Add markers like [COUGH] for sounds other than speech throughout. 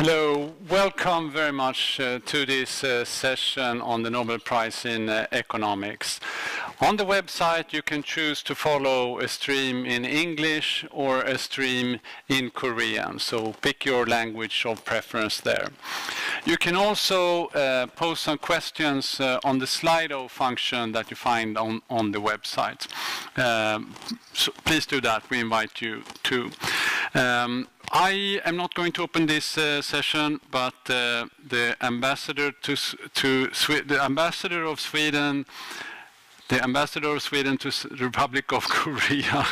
Hello, welcome very much uh, to this uh, session on the Nobel Prize in uh, Economics. On the website you can choose to follow a stream in English or a stream in Korean, so pick your language of preference there. You can also uh, post some questions uh, on the Slido function that you find on, on the website. Um, so please do that, we invite you to. Um, I am not going to open this uh, session, but uh, the ambassador to, to the ambassador of Sweden, the ambassador of Sweden to the Republic of [LAUGHS] Korea,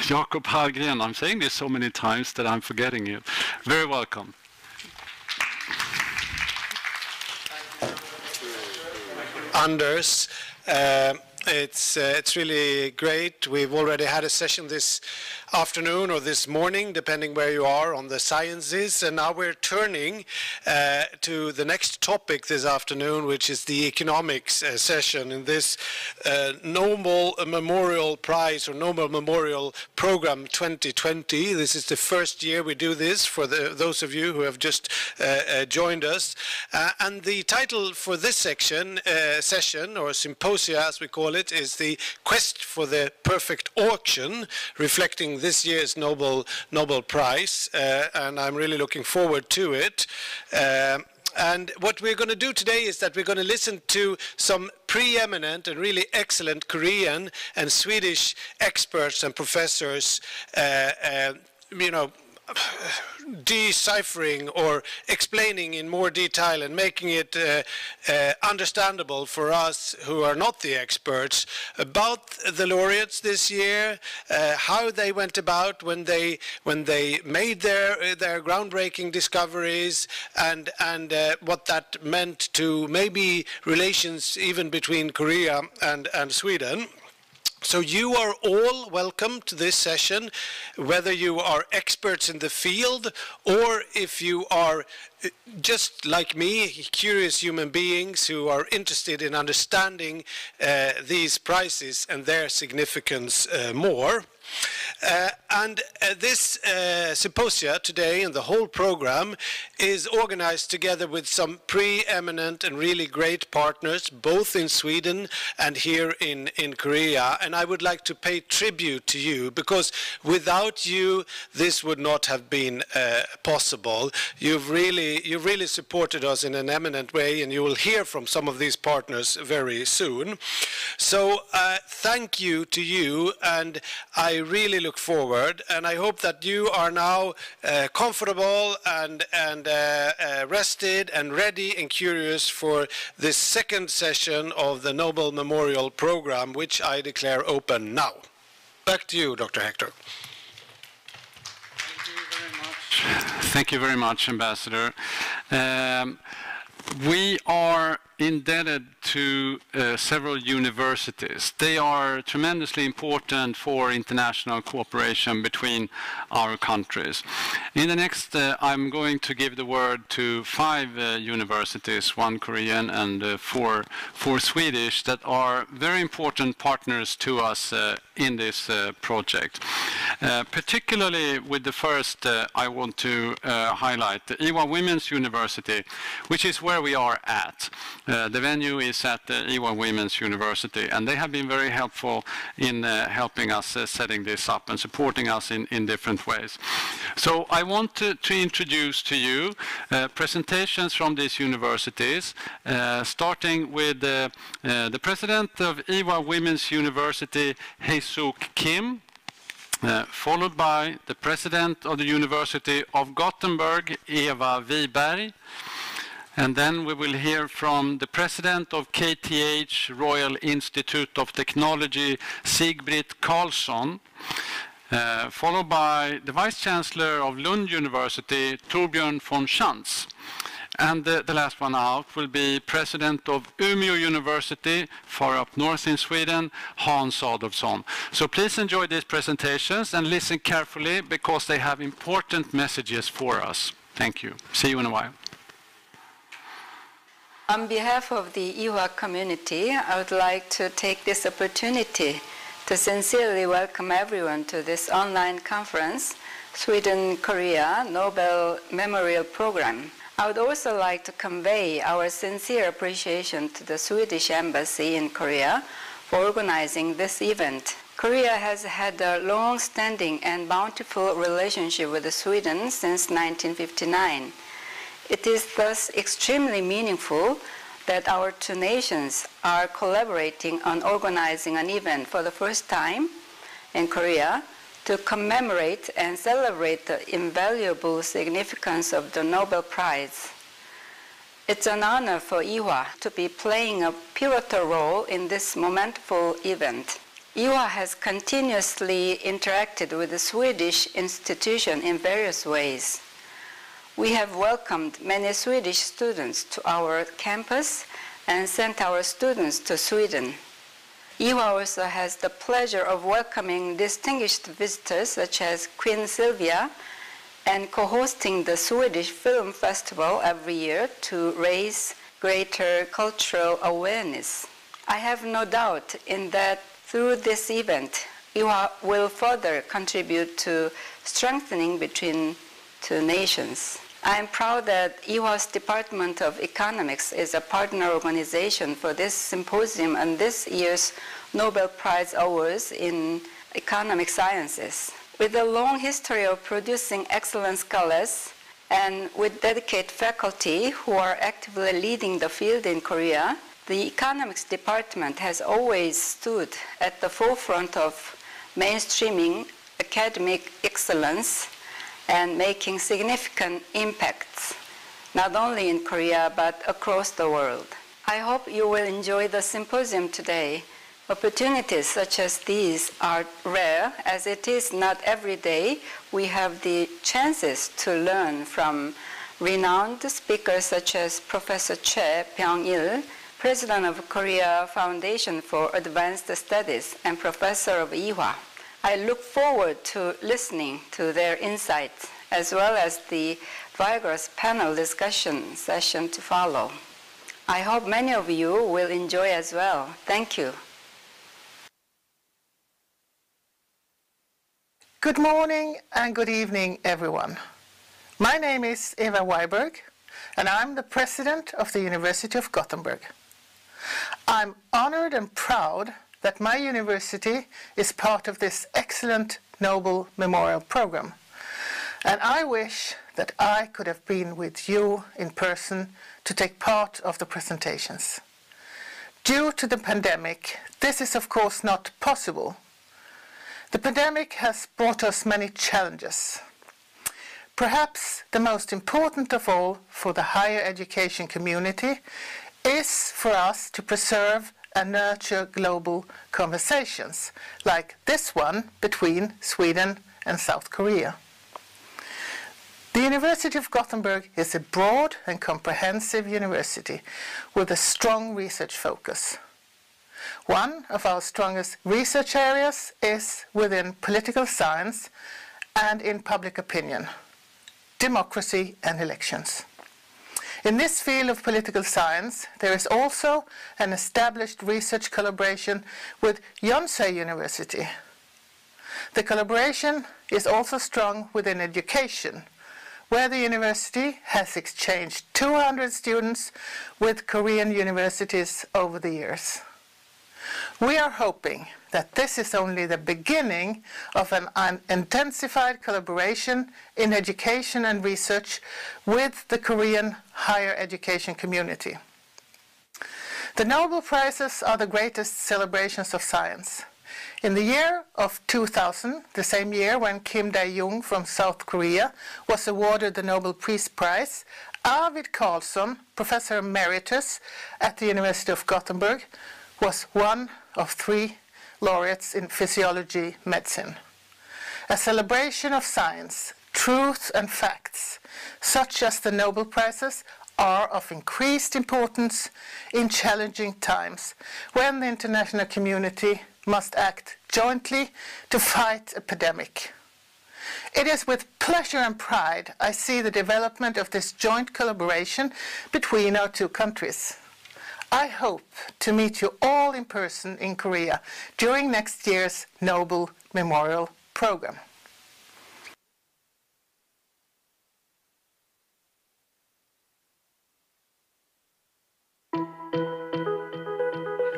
Jakob Hallgren. I'm saying this so many times that I'm forgetting it. Very welcome. Anders. Uh, it's, uh, it's really great. We've already had a session this afternoon or this morning, depending where you are on the sciences. And now we're turning uh, to the next topic this afternoon, which is the economics uh, session in this uh, Nobel Memorial Prize or Nobel Memorial Program 2020. This is the first year we do this for the, those of you who have just uh, uh, joined us. And the title for this section, session, or symposia as we call it, is the Quest for the Perfect Auction, reflecting this year's Nobel, Nobel Prize, uh, and I'm really looking forward to it. Uh, and what we're going to do today is that we're going to listen to some preeminent and really excellent Korean and Swedish experts and professors, uh, uh you know, deciphering or explaining in more detail and making it uh, uh, understandable for us who are not the experts about the laureates this year, uh, how they went about when they when they made their their groundbreaking discoveries, and and uh, what that meant to maybe relations even between Korea and and Sweden. So you are all welcome to this session, whether you are experts in the field or if you are uh, just like me, curious human beings who are interested in understanding uh, these prices and their significance uh, more. Uh, and uh, this uh, symposia today and the whole program is organized together with some preeminent and really great partners, both in Sweden and here in, in Korea. And I would like to pay tribute to you because without you, this would not have been uh, possible. You've really, you've really supported us in an eminent way, and you will hear from some of these partners very soon. So uh, thank you to you, and I really look forward, and I hope that you are now uh, comfortable and, and uh, uh, rested and ready and curious for this second session of the Nobel Memorial Program, which I declare open now. Back to you, Dr. Hector. Thank you very much, Thank you very much Ambassador. Um, we are indebted to uh, several universities. They are tremendously important for international cooperation between our countries. In the next, uh, I'm going to give the word to five uh, universities, one Korean and uh, four, four Swedish, that are very important partners to us uh, in this uh, project. particularly with the first, I want to highlight the Ewha Women's University, which is where we are at. Uh, the venue is at Ewha Women's University, and they have been very helpful in uh, helping us uh, setting this up and supporting us in, in different ways. So I want to, to introduce to you uh, presentations from these universities, uh, starting with the president of Ewha Women's University, Hae-Suk Kim, uh, followed by the president of the University of Gothenburg, Eva Wiberg, and then we will hear from the president of KTH Royal Institute of Technology, Sigbrit Karlsson, uh, followed by the vice chancellor of Lund University, Torbjörn von Schantz. And the, the, last one out will be president of Umeå University, far up north in Sweden, Hans Adolfsson. So please enjoy these presentations and listen carefully because they have important messages for us. Thank you. See you in a while. On behalf of the Ewha community, I would like to take this opportunity to sincerely welcome everyone to this online conference Sweden-Korea Nobel Memorial Program. I would also like to convey our sincere appreciation to the Swedish Embassy in Korea for organizing this event. Korea has had a long-standing and bountiful relationship with Sweden since 1959. It is thus extremely meaningful that our two nations are collaborating on organizing an event for the first time in Korea to commemorate and celebrate the invaluable significance of the Nobel Prize. It's an honor for Ewha to be playing a pivotal role in this momentful event. Ewha has continuously interacted with the Swedish institution in various ways. We have welcomed many Swedish students to our campus and sent our students to Sweden. Ewha also has the pleasure of welcoming distinguished visitors such as Queen Sylvia and co-hosting the Swedish Film Festival every year to raise greater cultural awareness. I have no doubt in that through this event, Ewha will further contribute to strengthening between two nations. I am proud that Ewha's Department of Economics is a partner organization for this symposium and this year's Nobel Prize Awards in Economic Sciences. With a long history of producing excellent scholars and with dedicated faculty who are actively leading the field in Korea, the Economics Department has always stood at the forefront of mainstreaming academic excellence and making significant impacts, not only in Korea but across the world. I hope you will enjoy the symposium today. Opportunities such as these are rare, as it is not every day we have the chances to learn from renowned speakers such as Professor Che Byung-il, President of Korea Foundation for Advanced Studies and Professor of Ewha. I look forward to listening to their insights as well as the vigorous panel discussion session to follow. I hope many of you will enjoy as well. Thank you. Good morning and good evening, everyone. My name is Eva Wiberg, and I'm the president of the University of Gothenburg. I'm honored and proud that my university is part of this excellent Nobel Memorial Program. And I wish that I could have been with you in person to take part of the presentations. Due to the pandemic, this is of course not possible. The pandemic has brought us many challenges. Perhaps the most important of all for the higher education community is for us to preserve and nurture global conversations, like this one between Sweden and South Korea. The University of Gothenburg is a broad and comprehensive university with a strong research focus. One of our strongest research areas is within political science and in public opinion, democracy and elections. In this field of political science, there is also an established research collaboration with Yonsei University. The collaboration is also strong within education, where the university has exchanged 200 students with Korean universities over the years. We are hoping that this is only the beginning of an, intensified collaboration in education and research with the Korean higher education community. The Nobel Prizes are the greatest celebrations of science. In the year of 2000, the same year when Kim Dae-jung from South Korea was awarded the Nobel Peace Prize, Arvid Carlsson, Professor Emeritus at the University of Gothenburg, was one of three laureates in physiology medicine. A celebration of science, truth and facts, such as the Nobel Prizes, are of increased importance in challenging times when the international community must act jointly to fight a pandemic. It is with pleasure and pride I see the development of this joint collaboration between our two countries. I hope to meet you all in person in Korea during next year's Nobel Memorial Program.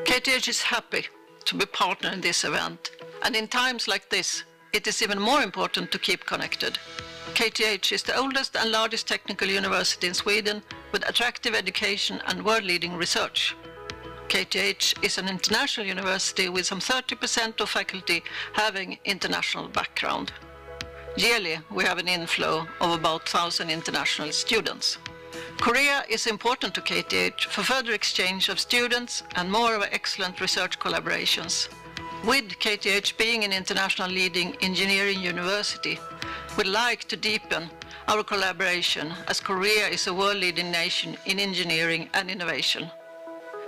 KTH is happy to be partner in this event, and in times like this, it is even more important to keep connected. KTH is the oldest and largest technical university in Sweden with attractive education and world-leading research. KTH is an international university with some 30% of faculty having international background. Yearly, we have an inflow of about 1,000 international students. Korea is important to KTH for further exchange of students and more of excellent research collaborations. With KTH being an international leading engineering university, we'd like to deepen our collaboration as Korea is a world leading nation in engineering and innovation.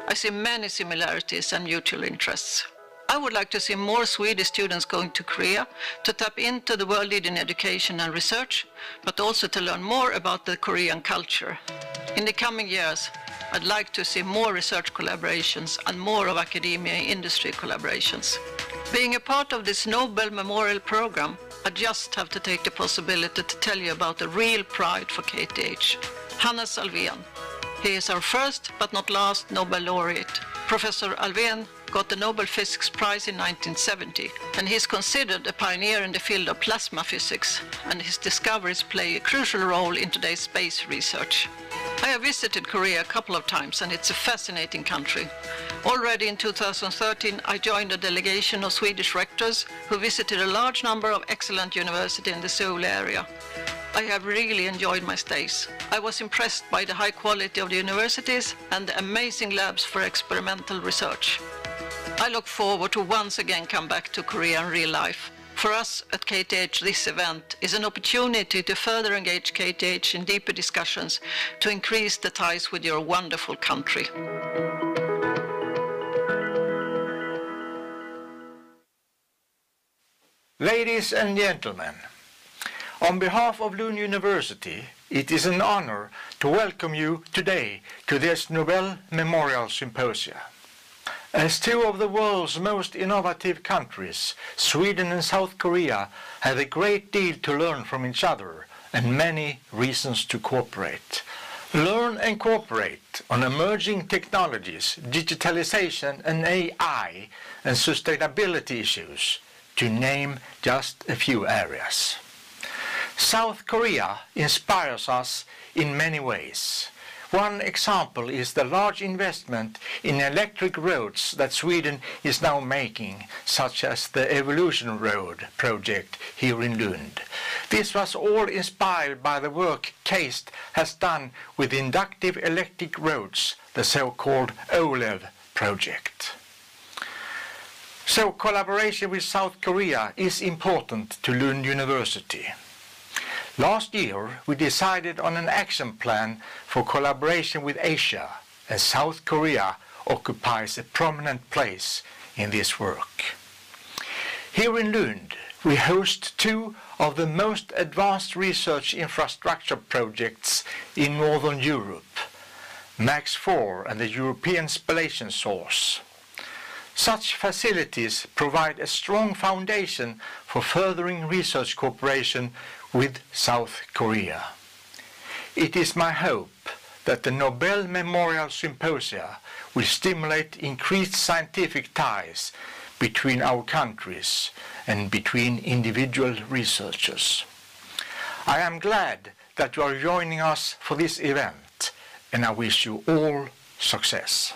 I see many similarities and mutual interests. I would like to see more Swedish students going to Korea to tap into the world leading education and research, but also to learn more about the Korean culture. In the coming years, I'd like to see more research collaborations and more of academia industry collaborations. Being a part of this Nobel Memorial Program, I just have to take the possibility to tell you about the real pride for KTH, Hannes Alfvén. He is our first but not last Nobel laureate. Professor Alfvén got the Nobel Physics Prize in 1970, and he is considered a pioneer in the field of plasma physics, and his discoveries play a crucial role in today's space research. I have visited Korea a couple of times, and it's a fascinating country. Already in 2013, I joined a delegation of Swedish rectors who visited a large number of excellent universities in the Seoul area. I have really enjoyed my stays. I was impressed by the high quality of the universities and the amazing labs for experimental research. I look forward to once again come back to Korea in real life. For us at KTH, this event is an opportunity to further engage KTH in deeper discussions to increase the ties with your wonderful country. Ladies and gentlemen, on behalf of Lund University, it is an honor to welcome you today to this Nobel Memorial Symposia. As two of the world's most innovative countries, Sweden and South Korea have a great deal to learn from each other and many reasons to cooperate. Learn and cooperate on emerging technologies, digitalization and AI, and sustainability issues, to name just a few areas. South Korea inspires us in many ways. One example is the large investment in electric roads that Sweden is now making, such as the Evolution Road project here in Lund. This was all inspired by the work KAIST has done with inductive electric roads, the so-called OLEV project. So collaboration with South Korea is important to Lund University. Last year, we decided on an action plan for collaboration with Asia, and South Korea occupies a prominent place in this work. Here in Lund, we host two of the most advanced research infrastructure projects in Northern Europe, MAX4 and the European Spallation Source. Such facilities provide a strong foundation for furthering research cooperation with South Korea. It is my hope that the Nobel Memorial Symposia will stimulate increased scientific ties between our countries and between individual researchers. I am glad that you are joining us for this event and I wish you all success.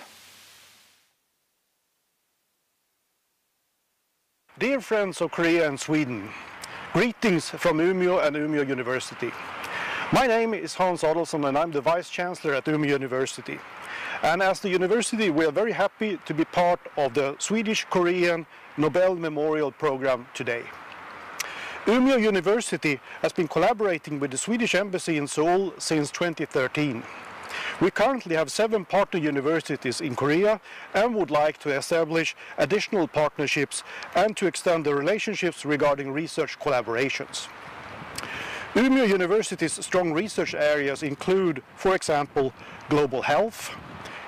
Dear friends of Korea and Sweden, greetings from Umeå and Umeå University. My name is Hans Adolfsson and I'm the Vice Chancellor at Umeå University. And as the university, we are very happy to be part of the Swedish-Korean Nobel Memorial Program today. Umeå University has been collaborating with the Swedish Embassy in Seoul since 2013. We currently have seven partner universities in Korea and would like to establish additional partnerships and to extend the relationships regarding research collaborations. Umeå University's strong research areas include, for example, global health,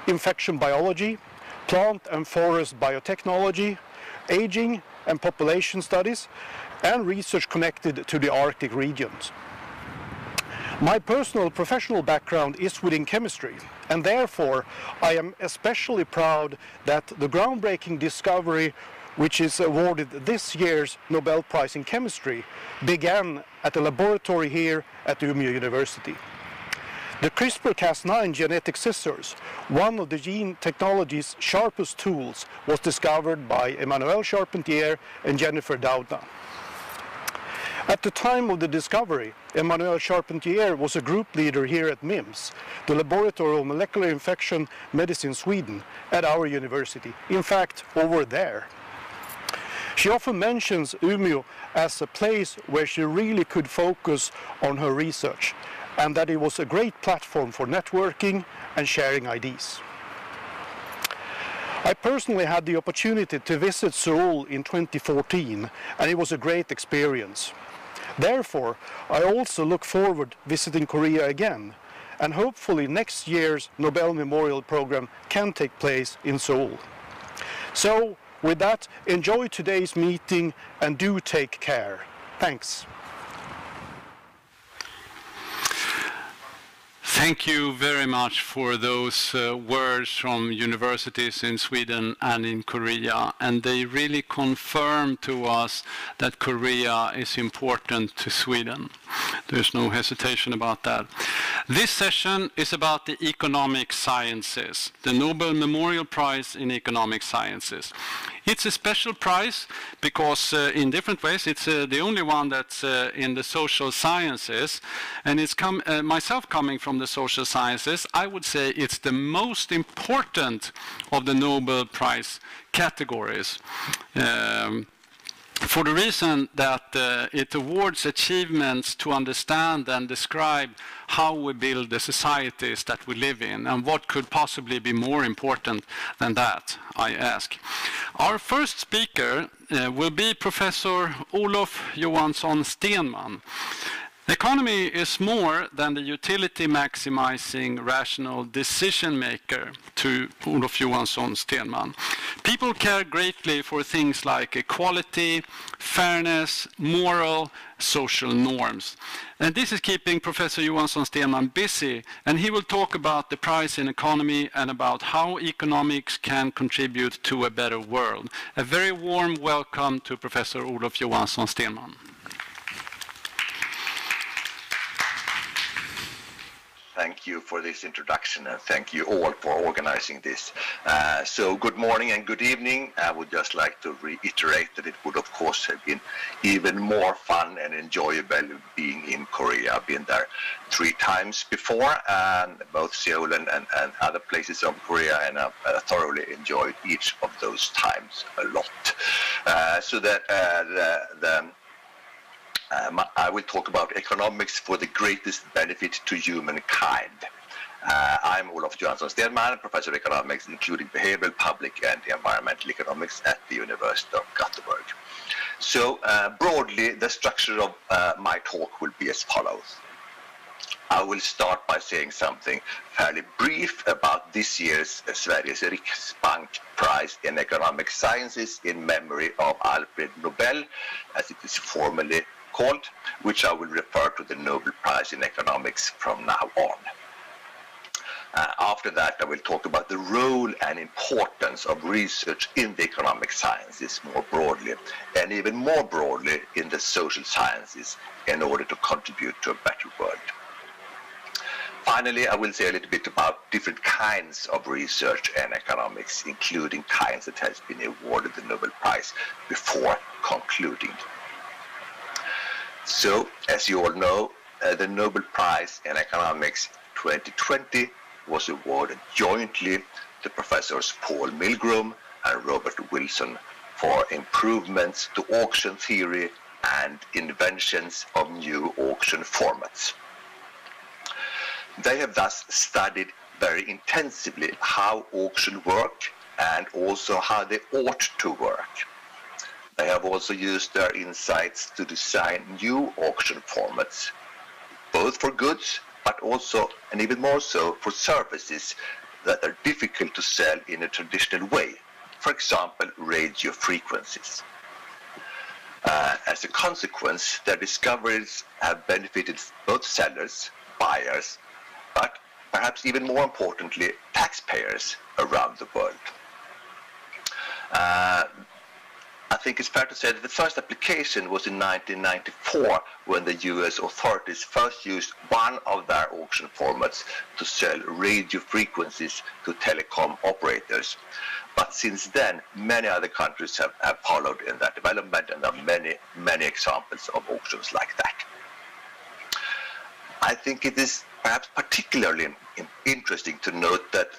infection biology, plant and forest biotechnology, aging and population studies, and research connected to the Arctic regions. My personal professional background is within chemistry, and therefore I am especially proud that the groundbreaking discovery which is awarded this year's Nobel Prize in Chemistry, began at a laboratory here at Umeå University. The CRISPR-Cas9 genetic scissors, one of the gene technology's sharpest tools, was discovered by Emmanuelle Charpentier and Jennifer Doudna. At the time of the discovery, Emmanuelle Charpentier was a group leader here at MIMS, the Laboratory of Molecular Infection Medicine Sweden, at our university. In fact, over there. She often mentions Umeå as a place where she really could focus on her research and that it was a great platform for networking and sharing ideas. I personally had the opportunity to visit Seoul in 2014 and it was a great experience. Therefore, I also look forward visiting Korea again and hopefully next year's Nobel Memorial Program can take place in Seoul. So, with that, enjoy today's meeting and do take care. Thanks. Thank you very much for those uh, words from universities in Sweden and in Korea. And they really confirm to us that Korea is important to Sweden. There's no hesitation about that. This session is about the economic sciences, the Nobel Memorial Prize in Economic Sciences. It's a special prize because uh, in different ways it's uh, the only one that's uh, in the social sciences and it's come, uh, myself coming from the social sciences I would say it's the most important of the Nobel Prize categories. Um, for the reason that uh, it awards achievements to understand and describe how we build the societies that we live in and what could possibly be more important than that, I ask. Our first speaker uh, will be Professor Olof Johansson Stenman. Economy is more than the utility maximizing rational decision maker to Olof Johansson Stenman. People care greatly for things like equality, fairness, moral, social norms. And this is keeping Professor Johansson Stenman busy, and he will talk about the price in economy and about how economics can contribute to a better world. A very warm welcome to Professor Olof Johansson Stenman. Thank you for this introduction and thank you all for organizing this. Uh, so good morning and good evening. I would just like to reiterate that it would of course have been even more fun and enjoyable being in Korea. I've been there three times before, and both Seoul and, and, and other places of Korea, and I've uh, thoroughly enjoyed each of those times a lot. Uh, so that uh, the, the um, I will talk about economics for the greatest benefit to humankind. Uh, I'm Olof Johansson Stenman, professor of economics, including behavioral, public, and environmental economics at the University of Gothenburg. So, uh, broadly, the structure of uh, my talk will be as follows. I will start by saying something fairly brief about this year's Sveriges Riksbank Prize in Economic Sciences in memory of Alfred Nobel, as it is formally called, which I will refer to the Nobel Prize in Economics from now on. Uh, after that, I will talk about the role and importance of research in the economic sciences more broadly, and even more broadly in the social sciences in order to contribute to a better world. Finally, I will say a little bit about different kinds of research and economics, including kinds that has been awarded the Nobel Prize before concluding so, as you all know, uh, the Nobel Prize in Economics 2020 was awarded jointly to Professors Paul Milgrom and Robert Wilson for improvements to auction theory and inventions of new auction formats. They have thus studied very intensively how auction work and also how they ought to work. They have also used their insights to design new auction formats, both for goods, but also, and even more so, for services that are difficult to sell in a traditional way. For example, radio frequencies. Uh, as a consequence, their discoveries have benefited both sellers, buyers, but perhaps even more importantly, taxpayers around the world. Uh, I think it's fair to say that the first application was in 1994 when the US authorities first used one of their auction formats to sell radio frequencies to telecom operators. But since then, many other countries have, have followed in that development and there are many, many examples of auctions like that. I think it is perhaps particularly interesting to note that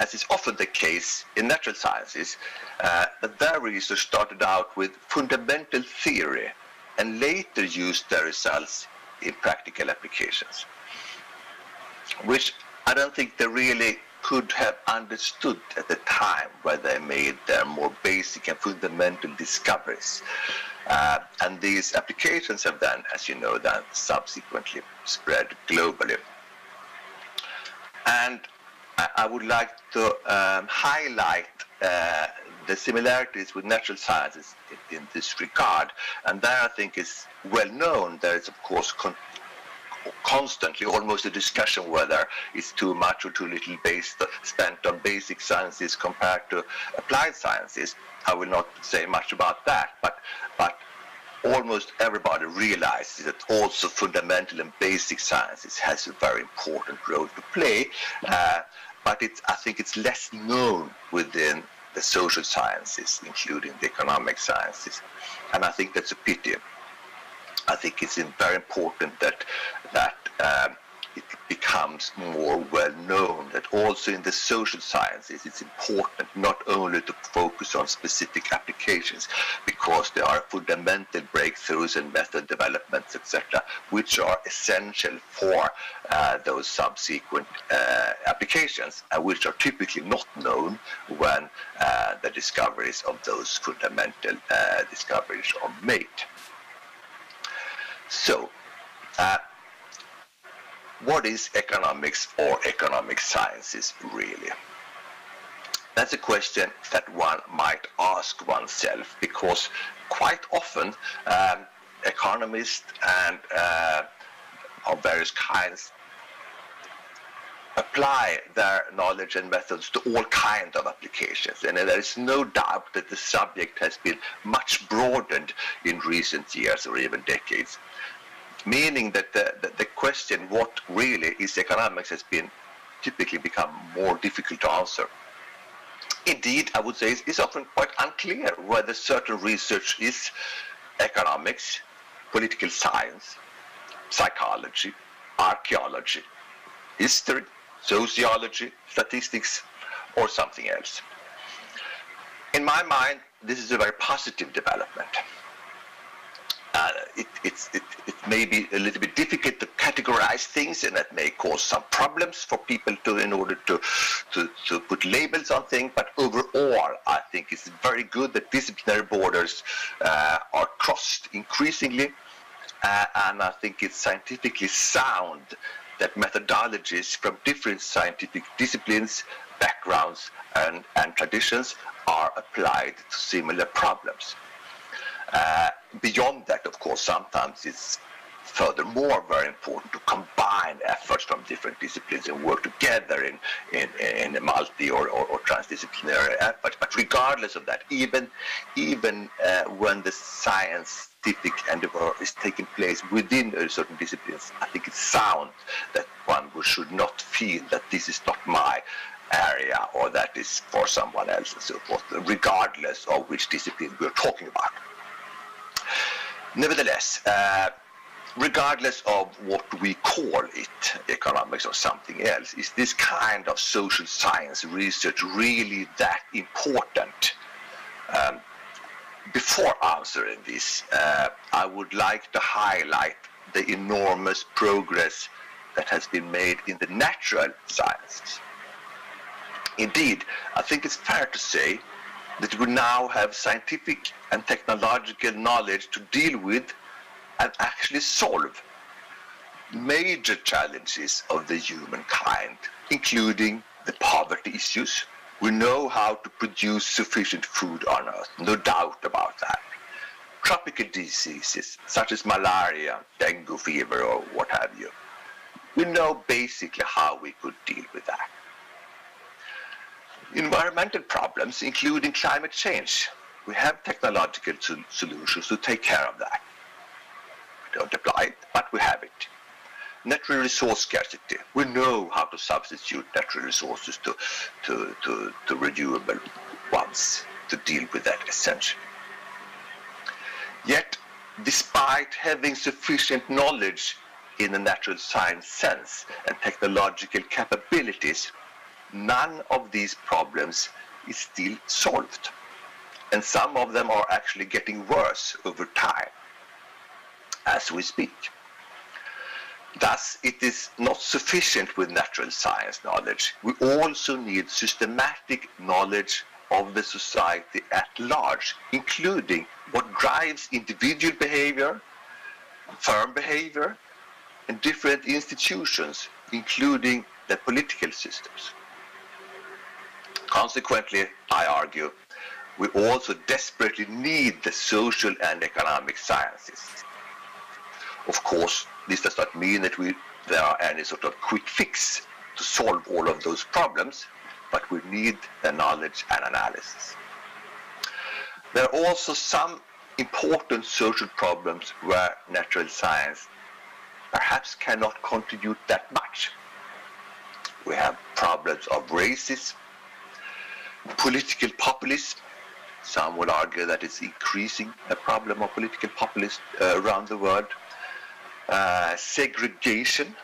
as is often the case in natural sciences, uh, their research started out with fundamental theory and later used their results in practical applications, which I don't think they really could have understood at the time when they made their more basic and fundamental discoveries. Uh, and these applications have then, as you know, then subsequently spread globally. And I would like to um, highlight uh, the similarities with natural sciences in, this regard. And there I think is well known. There is, of course, con constantly almost a discussion whether it's too much or too little based spent on basic sciences compared to applied sciences. I will not say much about that, but but almost everybody realizes that also fundamental and basic sciences has a very important role to play. Uh, but it's, I think it's less known within the social sciences, including the economic sciences. And I think that's a pity. I think it's very important that that um, it becomes more well known that also in the social sciences it's important not only to focus on specific applications because there are fundamental breakthroughs and method developments etc which are essential for uh, those subsequent uh, applications and which are typically not known when uh, the discoveries of those fundamental uh, discoveries are made. So uh, what is economics or economic sciences really? That's a question that one might ask oneself because quite often um, economists and uh, of various kinds apply their knowledge and methods to all kinds of applications. And there is no doubt that the subject has been much broadened in recent years or even decades meaning that the, the, the, question what really is economics has been typically become more difficult to answer. Indeed, I would say it's, it's often quite unclear whether certain research is economics, political science, psychology, archaeology, history, sociology, statistics, or something else. In my mind, this is a very positive development uh, it, it, it, may be a little bit difficult to categorize things and that may cause some problems for people to in order to, to, to put labels on things but overall I think it's very good that disciplinary borders uh, are crossed increasingly uh, and I think it's scientifically sound that methodologies from different scientific disciplines backgrounds and, and traditions are applied to similar problems. Uh, beyond that, of course, sometimes it's furthermore very important to combine efforts from different disciplines and work together in, in, in a multi or, or, or, transdisciplinary effort. But regardless of that, even, even uh, when the scientific endeavor is taking place within a certain disciplines, I think it's sound that one should not feel that this is not my area or that is for someone else and so forth, regardless of which discipline we're talking about. Nevertheless, uh, regardless of what we call it, economics or something else, is this kind of social science research really that important? Um, before answering this, uh, I would like to highlight the enormous progress that has been made in the natural sciences. Indeed, I think it's fair to say that we now have scientific and technological knowledge to deal with and actually solve major challenges of the humankind, including the poverty issues. We know how to produce sufficient food on Earth, no doubt about that. Tropical diseases such as malaria, dengue fever, or what have you. We know basically how we could deal with that. Environmental problems, including climate change, we have technological solutions to take care of that. We don't apply it, but we have it. Natural resource scarcity. We know how to substitute natural resources to, to, to, to renewable ones to deal with that essentially. Yet, despite having sufficient knowledge in the natural science sense and technological capabilities, none of these problems is still solved. And some of them are actually getting worse over time as we speak. Thus, it is not sufficient with natural science knowledge. We also need systematic knowledge of the society at large, including what drives individual behavior, firm behavior, and different institutions, including the political systems. Consequently, I argue, we also desperately need the social and economic sciences. Of course, this does not mean that we, there are any sort of quick fix to solve all of those problems, but we need the knowledge and analysis. There are also some important social problems where natural science perhaps cannot contribute that much. We have problems of racism, political populism. Some would argue that it's increasing a problem of political populism uh, around the world. Uh, segregation,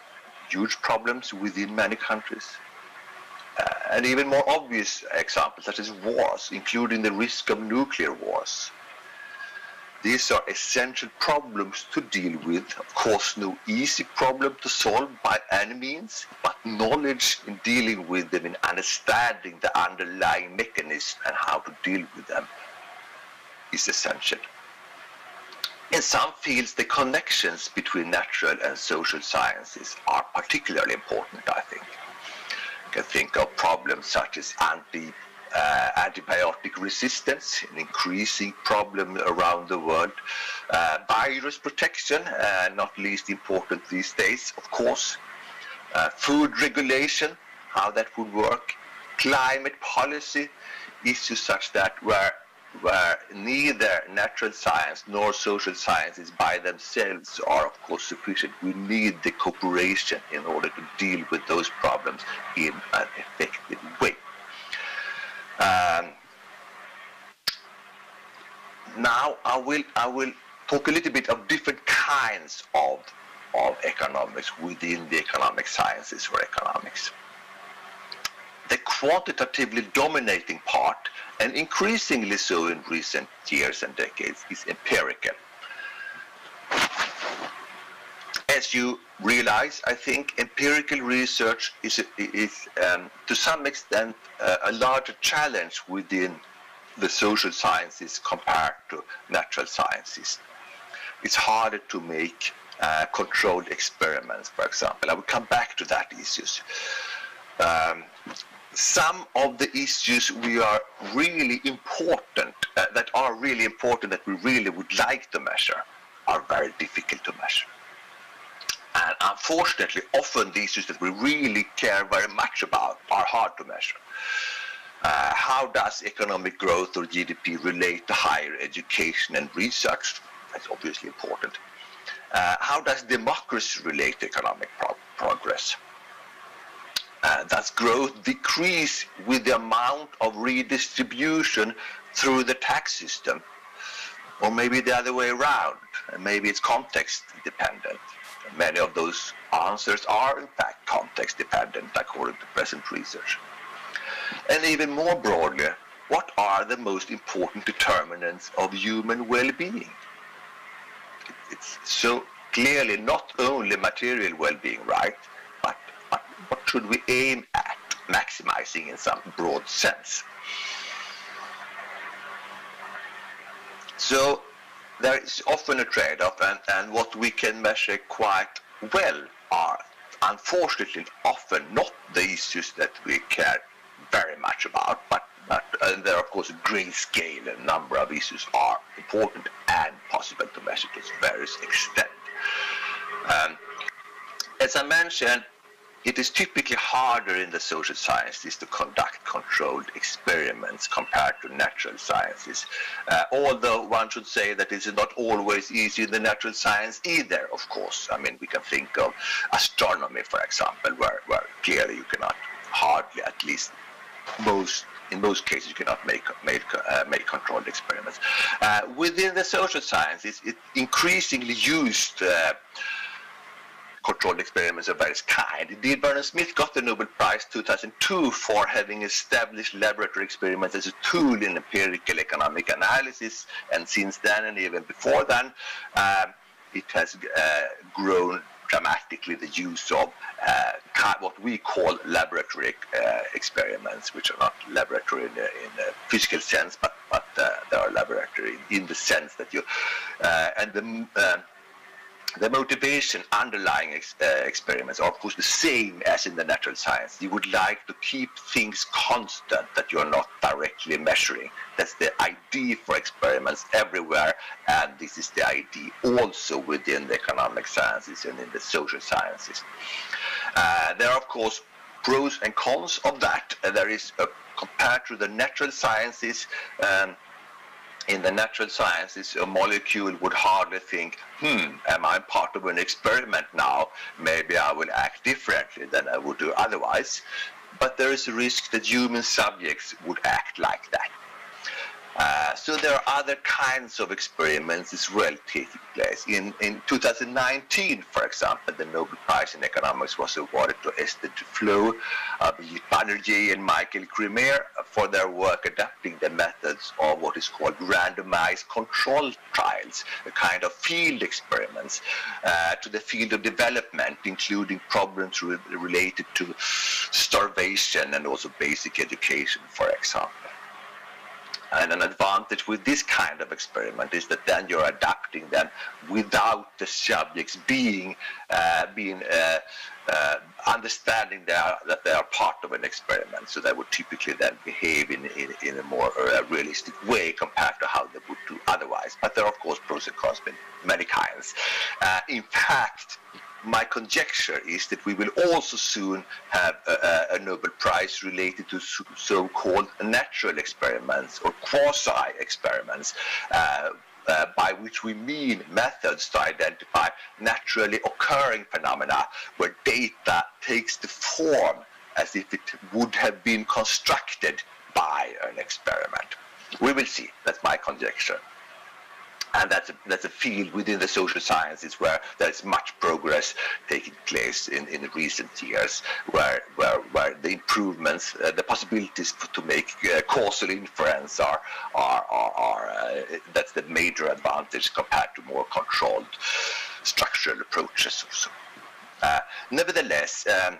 huge problems within many countries. Uh, and even more obvious examples such as wars, including the risk of nuclear wars. These are essential problems to deal with. Of course, no easy problem to solve by any means, but knowledge in dealing with them, in understanding the underlying mechanism and how to deal with them is essential. In some fields, the connections between natural and social sciences are particularly important, I think You can think of problems such as anti, uh, antibiotic resistance, an increasing problem around the world, uh, virus protection, uh, not least important these days, of course, uh, food regulation, how that would work, climate policy, issues such that where where neither natural science nor social sciences by themselves are of course sufficient. We need the cooperation in order to deal with those problems in an effective way. Um, now I will I will talk a little bit of different kinds of of economics within the economic sciences or economics. The quantitatively dominating part and increasingly so in recent years and decades, is empirical. As you realize, I think empirical research is, is um, to some extent uh, a larger challenge within the social sciences compared to natural sciences. It's harder to make uh, controlled experiments, for example. I will come back to that issues. Um, some of the issues we are really important, uh, that are really important, that we really would like to measure, are very difficult to measure. And unfortunately, often the issues that we really care very much about are hard to measure. Uh, how does economic growth or GDP relate to higher education and research? That's obviously important. Uh, how does democracy relate to economic pro progress? uh, does growth decrease with the amount of redistribution through the tax system? Or maybe the other way around, and maybe it's context dependent. Many of those answers are in fact context dependent according to present research. And even more broadly, what are the most important determinants of human well-being? It's so clearly not only material well-being, right? But but what should we aim at maximizing in some broad sense? So there is often a trade-off and, and what we can measure quite well are unfortunately often not the issues that we care very much about, but, but uh, there are of course a great scale and number of issues are important and possible to measure to various extent. Um, as I mentioned, it is typically harder in the social sciences to conduct controlled experiments compared to natural sciences. Uh, although one should say that it is not always easy in the natural science either, of course. I mean, we can think of astronomy, for example, where, where clearly you cannot hardly, at least most in most cases, you cannot make make, uh, make controlled experiments. Uh, within the social sciences, it increasingly used uh, controlled experiments of various kinds. Indeed, Vernon Smith got the Nobel Prize 2002 for having established laboratory experiments as a tool in empirical economic analysis, and since then, and even before then, um, it has uh, grown dramatically the use of uh, what we call laboratory uh, experiments, which are not laboratory in a, in a physical sense, but, but uh, they are laboratory in the sense that you, uh, and the uh, the motivation underlying ex uh, experiments are of course the same as in the natural science. You would like to keep things constant that you're not directly measuring. That's the idea for experiments everywhere, and this is the idea also within the economic sciences and in the social sciences. Uh, there are of course pros and cons of that. Uh, there is, a, compared to the natural sciences, um, in the natural sciences, a molecule would hardly think, hmm, am I part of an experiment now? Maybe I will act differently than I would do otherwise. But there is a risk that human subjects would act like that. Uh, so there are other kinds of experiments as well taking place. In, in 2019, for example, the Nobel Prize in Economics was awarded to Esther Duflo, uh, Banerjee and Michael Kremer for their work adapting the methods of what is called randomized control trials, a kind of field experiments, uh, to the field of development, including problems re related to starvation and also basic education, for example. And an advantage with this kind of experiment is that then you're adapting them without the subjects being uh, being uh, uh, understanding they are, that they are part of an experiment. So they would typically then behave in, in, in a more uh, realistic way compared to how they would do otherwise. But there are, of course, pros and cons in many kinds. Uh, in fact, my conjecture is that we will also soon have a, a Nobel Prize related to so-called natural experiments or quasi-experiments, uh, uh, by which we mean methods to identify naturally occurring phenomena where data takes the form as if it would have been constructed by an experiment. We will see. That's my conjecture and that's a, that's a field within the social sciences where there's much progress taking place in, in recent years, where where, where the improvements, uh, the possibilities to make uh, causal inference are are are, are uh, that's the major advantage compared to more controlled structural approaches. Also. Uh, nevertheless. Um,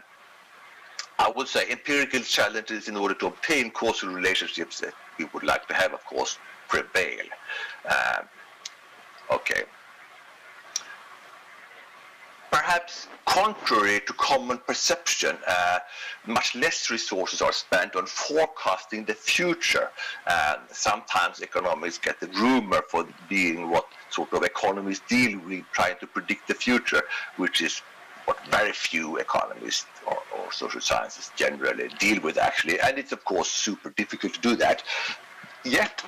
I would say empirical challenges in order to obtain causal relationships that we would like to have, of course, prevail. Uh, Okay. Perhaps contrary to common perception, uh, much less resources are spent on forecasting the future. Sometimes economists get the rumor for being what sort of economists deal with, trying to predict the future, which is what very few economists or, or, social sciences generally deal with actually and it's of course super difficult to do that yet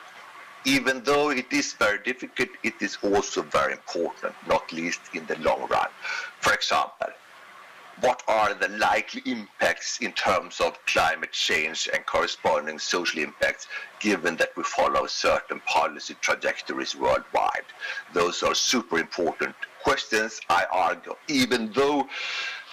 even though it is very difficult, it is also very important, not least in the long run. For example, what are the likely impacts in terms of climate change and corresponding social impacts given that we follow certain policy trajectories worldwide? Those are super important questions, I argue, even though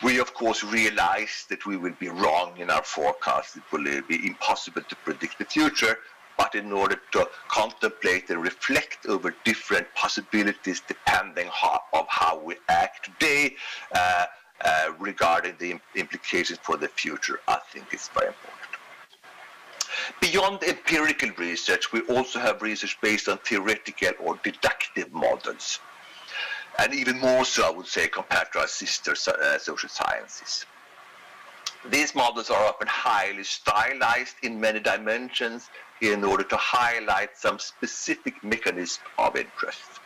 we of course realize that we will be wrong in our forecast. It will be impossible to predict the future, but in order to contemplate and reflect over different possibilities depending how, of how we act today uh, uh, regarding the implications for the future, I think it's very important. Beyond empirical research, we also have research based on theoretical or deductive models. And even more so, I would say, compared to our sister uh, social sciences. These models are often highly stylized in many dimensions in order to highlight some specific mechanism of interest.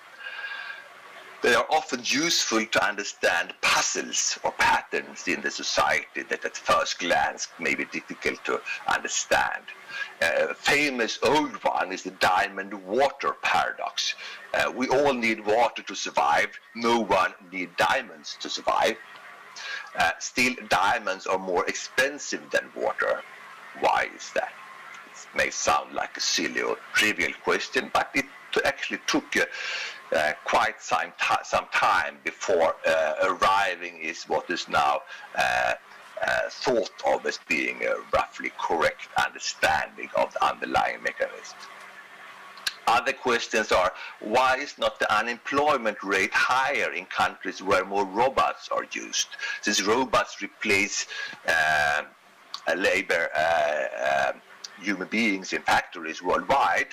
They are often useful to understand puzzles or patterns in the society that at first glance may be difficult to understand. Uh, a famous old one is the diamond water paradox. Uh, we all need water to survive. No one needs diamonds to survive. Uh, still, diamonds are more expensive than water. Why is that? May sound like a silly or trivial question, but it actually took uh, uh, quite some, some, time before uh, arriving is what is now uh, uh, thought of as being a roughly correct understanding of the underlying mechanism. Other questions are, why is not the unemployment rate higher in countries where more robots are used? Since robots replace uh, labor uh, human beings in factories worldwide,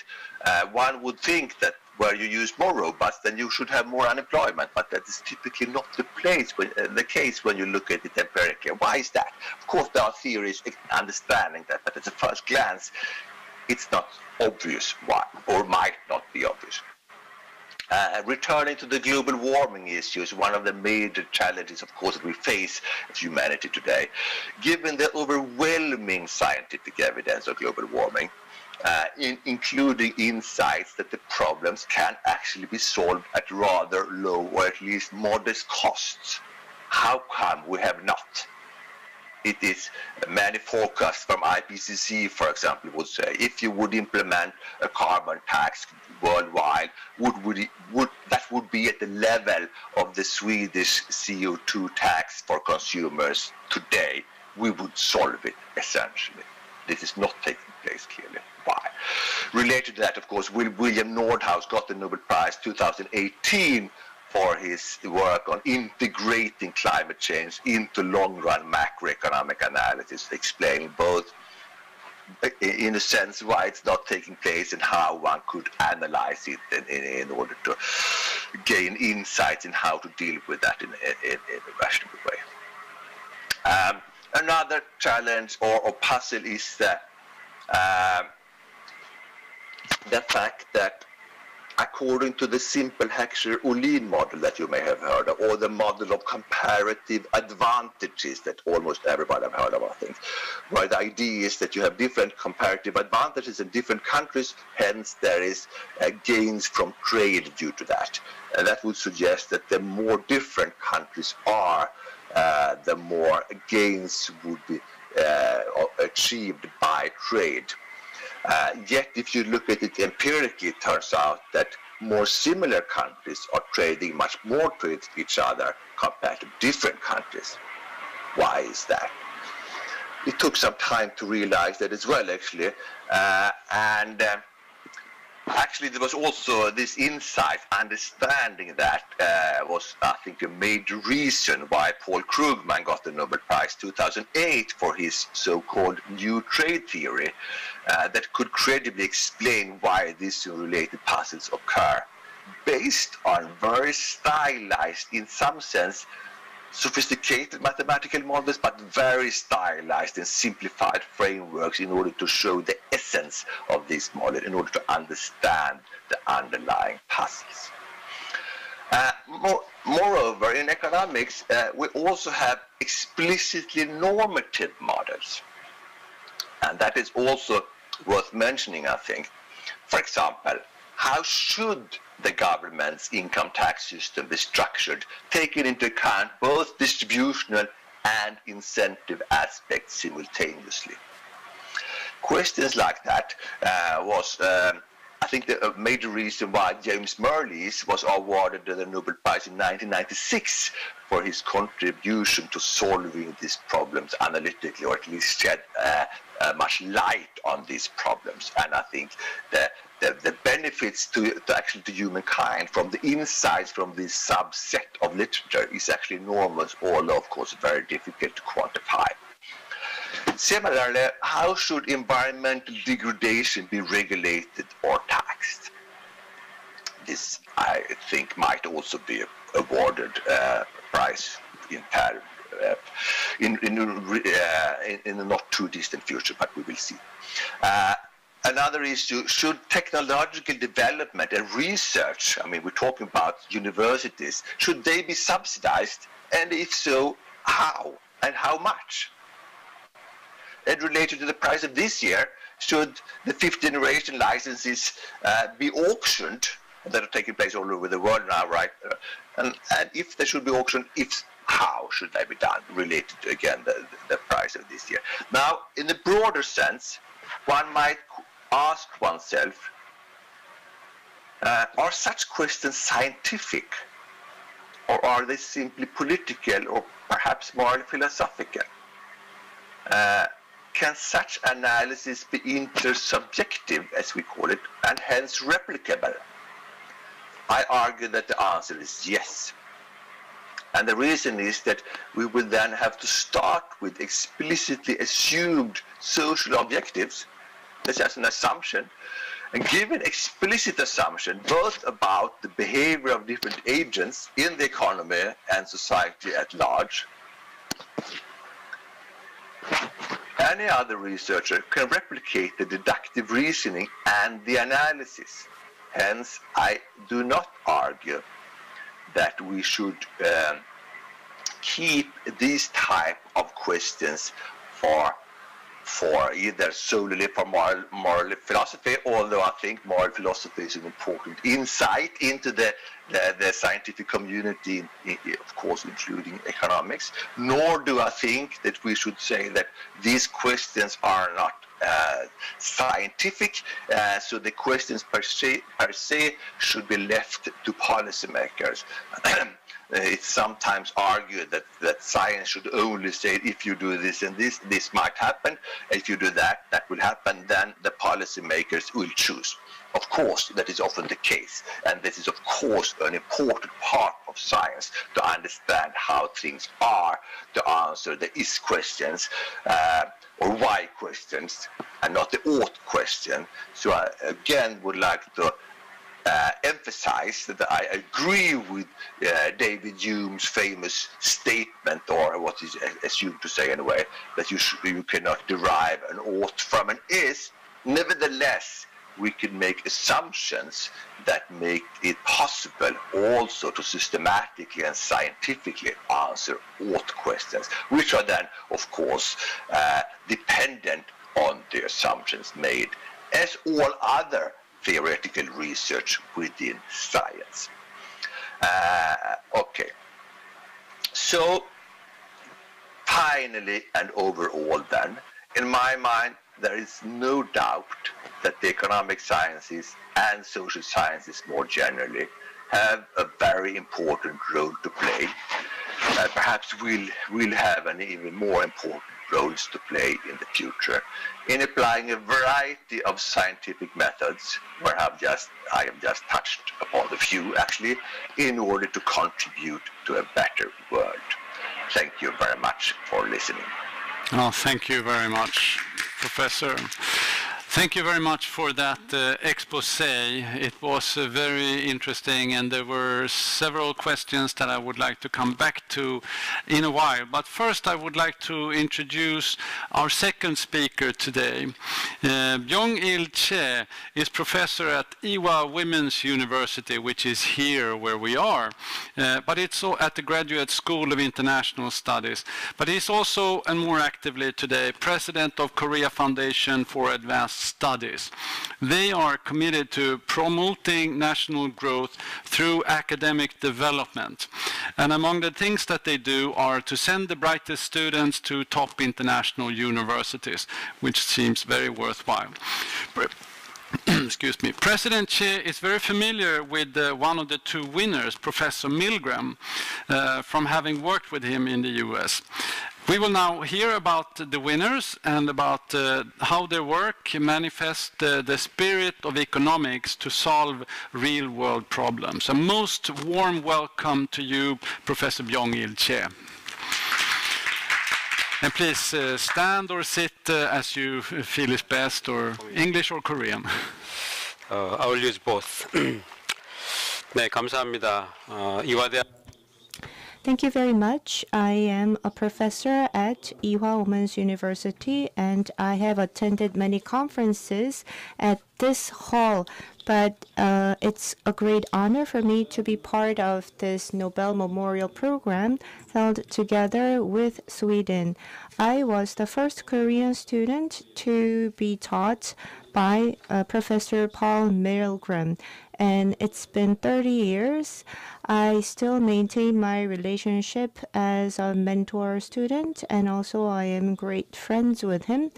uh, one would think that where you use more robots, then you should have more unemployment. But that is typically not the place, when, uh, the case when you look at it empirically. Why is that? Of course, there are theories understanding that, but at a first glance, it's not obvious why, or might not be obvious. Uh, returning to the global warming issues, one of the major challenges, of course, that we face as humanity today. Given the overwhelming scientific evidence of global warming, uh, in, including insights that the problems can actually be solved at rather low or at least modest costs. How come we have not? It is many forecasts from IPCC, for example, would say if you would implement a carbon tax worldwide, would, would, would that would be at the level of the Swedish CO2 tax for consumers today. We would solve it essentially. This is not taking place clearly. Why? Related to that, of course, William Nordhaus got the Nobel Prize 2018 for his work on integrating climate change into long-run macroeconomic analysis, explaining both in a sense why it's not taking place and how one could analyze it in, in, in order to gain insights in how to deal with that in, in a rational way. Um, another challenge or, or, puzzle is that um, the fact that according to the simple Heckscher-Ohlin model that you may have heard of, or the model of comparative advantages that almost everybody have heard of, I think, where the idea is that you have different comparative advantages in different countries, hence there is uh, gains from trade due to that. And that would suggest that the more different countries are, uh, the more gains would be uh, achieved by trade. Uh, yet, if you look at it empirically, it turns out that more similar countries are trading much more with each other compared to different countries. Why is that? It took some time to realize that as well, actually, uh, and uh, actually there was also this insight, understanding that uh, was, I think, a major reason why Paul Krugman got the Nobel Prize 2008 for his so-called new trade theory uh, that could credibly explain why these related puzzles occur. Based on very stylized, in some sense, sophisticated mathematical models, but very stylized and simplified frameworks in order to show the essence of this model, in order to understand the underlying puzzles. Uh, more, moreover, in economics, uh, we also have explicitly normative models. And that is also worth mentioning, I think. For example, how should the government's income tax system be structured, taking into account both distributional and incentive aspects simultaneously. Questions like that uh, was, um, I think, the major reason why James Mirrlees was awarded the Nobel Prize in 1996 for his contribution to solving these problems analytically, or at least shed uh, uh, much light on these problems. And I think the the, the benefits to, to, actually to humankind from the insights from this subset of literature is actually enormous, although of course very difficult to quantify. Similarly, how should environmental degradation be regulated or taxed? This, I think, might also be awarded uh, prize in Paris uh, in, in, uh, in, a not too distant future, but we will see. Uh, another issue, should technological development and research, I mean, we're talking about universities, should they be subsidized? And if so, how and how much? And related to the price of this year, should the fifth generation licenses uh, be auctioned that are taking place all over the world now, right? Uh, and, and if they should be auctioned, if how should they be done related to, again, the, the price of this year? Now, in the broader sense, one might ask oneself, uh, are such questions scientific? Or are they simply political or perhaps more philosophical? Uh, can such analysis be intersubjective, as we call it, and hence replicable? I argue that the answer is yes. And the reason is that we will then have to start with explicitly assumed social objectives. That's just an assumption. And given explicit assumption, both about the behavior of different agents in the economy and society at large, any other researcher can replicate the deductive reasoning and the analysis. Hence, I do not argue that we should um, keep these type of questions for for either solely for moral, moral philosophy, although I think moral philosophy is an important insight into the, the, the scientific community, of course, including economics, nor do I think that we should say that these questions are not scientific, uh, so the questions per se, per se should be left to policymakers. [CLEARS THROAT] it's sometimes argued that, that science should only say if you do this and this, this might happen. If you do that, that will happen. Then the policymakers will choose. Of course, that is often the case. And this is, of course, an important part of science to understand how things are, to answer the is questions uh, or why questions, and not the ought question. So I again would like to uh, emphasize that I agree with uh, David Hume's famous statement, or what is assumed to say anyway, that you, you cannot derive an ought from an is. Nevertheless, we can make assumptions that make it possible also to systematically and scientifically answer ought questions, which are then, of course, uh, dependent on the assumptions made, as all other theoretical research within science. Uh, okay. So, finally and overall then, in my mind, there is no doubt that the economic sciences and social sciences more generally have a very important role to play. Uh, perhaps we'll, we'll have an even more important roles to play in the future in applying a variety of scientific methods where I've just, I have just touched upon a few actually in order to contribute to a better world. Thank you very much for listening. Oh, thank you very much, Professor. Thank you very much for that uh, expose. It was uh, very interesting, and there were several questions that I would like to come back to in a while. But first, I would like to introduce our second speaker today. Uh, Byung-Il Che is professor at Ewha Women's University, which is here where we are, uh, but it's at the Graduate School of International Studies. But he's also, and more actively today, president of Korea Foundation for Advanced studies. They are committed to promoting national growth through academic development. And among the things that they do are to send the brightest students to top international universities, which seems very worthwhile. [CLEARS THROAT] excuse me, President Che is very familiar with uh, one of the two winners, Professor Milgrom, uh, from having worked with him in the US. We will now hear about the winners and about uh, how their work manifests uh, the spirit of economics to solve real-world problems. A most warm welcome to you, Professor Byung-Il Che. And please uh, stand or sit uh, as you feel is best, or English or Korean. Uh, I will use both. [CLEARS THROAT] 네, 감사합니다. 어, 이화대학 Thank you very much. I am a professor at Ewha Women's University and I have attended many conferences at this hall, but uh, it's a great honor for me to be part of this Nobel Memorial Program held together with Sweden. I was the first Korean student to be taught by uh, Professor Paul Milgrom, and it's been 30 years. I still maintain my relationship as a mentor student, and also I am great friends with him.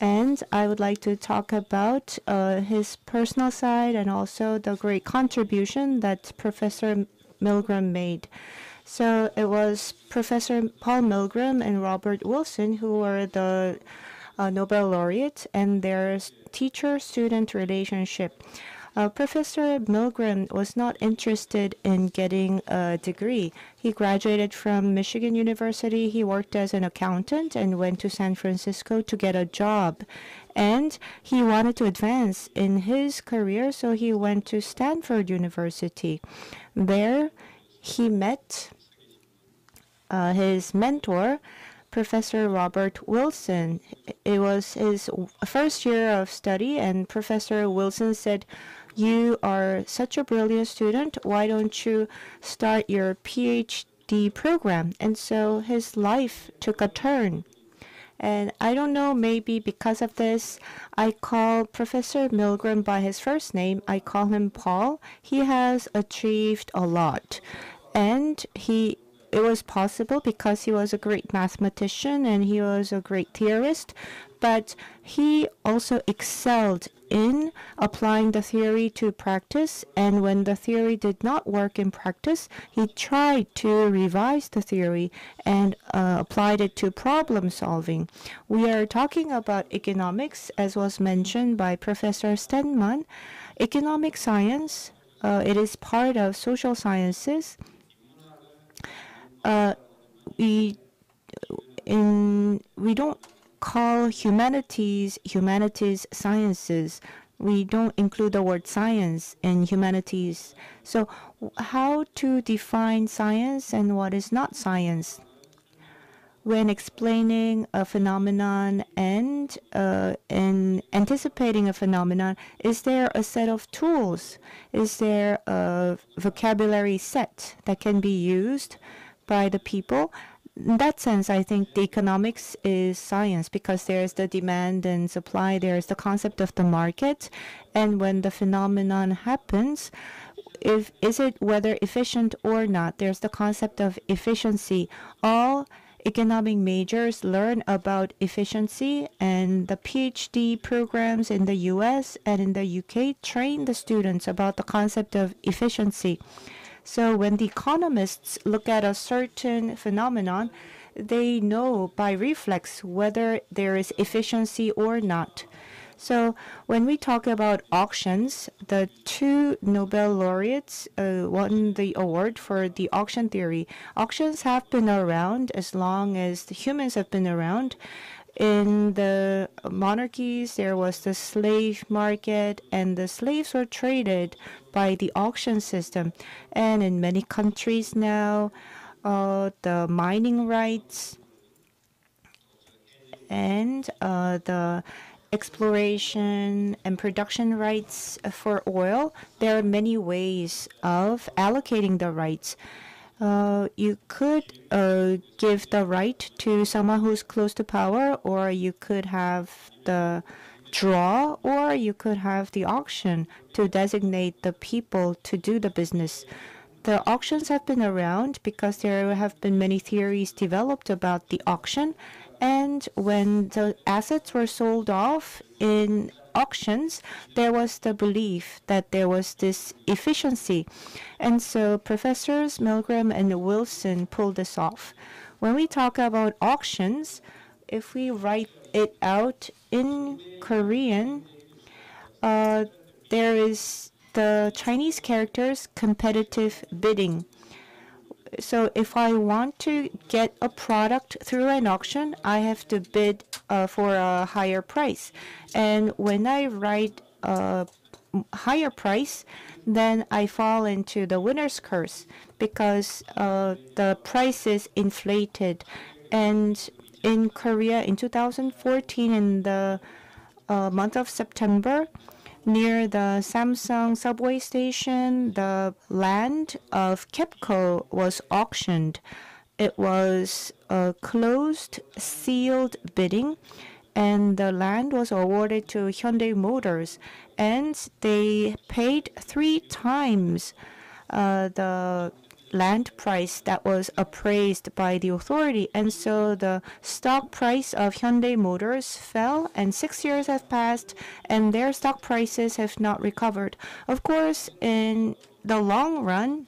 And I would like to talk about uh, his personal side and also the great contribution that Professor Milgrom made. So it was Professor Paul Milgrom and Robert Wilson who were the uh, Nobel laureate and their teacher-student relationship. Uh, Professor Milgrom was not interested in getting a degree. He graduated from Michigan University. He worked as an accountant and went to San Francisco to get a job. And he wanted to advance in his career, so he went to Stanford University. There, he met uh, his mentor, Professor Robert Wilson. It was his first year of study, and Professor Wilson said, you are such a brilliant student. Why don't you start your PhD program? And so his life took a turn. And I don't know, maybe because of this, I call Professor Milgrom by his first name. I call him Paul. He has achieved a lot. And he it was possible because he was a great mathematician and he was a great theorist, but he also excelled in applying the theory to practice. And when the theory did not work in practice, he tried to revise the theory and uh, applied it to problem solving. We are talking about economics, as was mentioned by Professor Stenman. Economic science, uh, it is part of social sciences. Uh, we in we don't call humanities humanities sciences. We don't include the word science in humanities. So how to define science and what is not science? When explaining a phenomenon and uh, in anticipating a phenomenon, is there a set of tools? Is there a vocabulary set that can be used by the people. In that sense, I think the economics is science because there's the demand and supply, there's the concept of the market, and when the phenomenon happens, if is it whether efficient or not, there's the concept of efficiency. All economic majors learn about efficiency and the PhD programs in the US and in the UK train the students about the concept of efficiency. So when the economists look at a certain phenomenon, they know by reflex whether there is efficiency or not. So when we talk about auctions, the two Nobel laureates uh, won the award for the auction theory. Auctions have been around as long as the humans have been around. In the monarchies, there was the slave market, and the slaves were traded by the auction system. And in many countries now, uh, the mining rights and uh, the exploration and production rights for oil, there are many ways of allocating the rights. Uh, you could uh, give the right to someone who's close to power, or you could have the draw, or you could have the auction to designate the people to do the business. The auctions have been around because there have been many theories developed about the auction. And when the assets were sold off in auctions, there was the belief that there was this efficiency. And so Professors Milgrom and Wilson pulled this off. When we talk about auctions, if we write it out in Korean, uh, there is the Chinese characters competitive bidding. So if I want to get a product through an auction, I have to bid uh, for a higher price. And when I write a higher price, then I fall into the winner's curse because uh, the price is inflated. And in Korea in 2014, in the uh, month of September, near the Samsung subway station, the land of KEPCO was auctioned. It was a closed, sealed bidding, and the land was awarded to Hyundai Motors, and they paid three times uh, the land price that was appraised by the authority. And so the stock price of Hyundai Motors fell, and six years have passed, and their stock prices have not recovered. Of course, in the long run,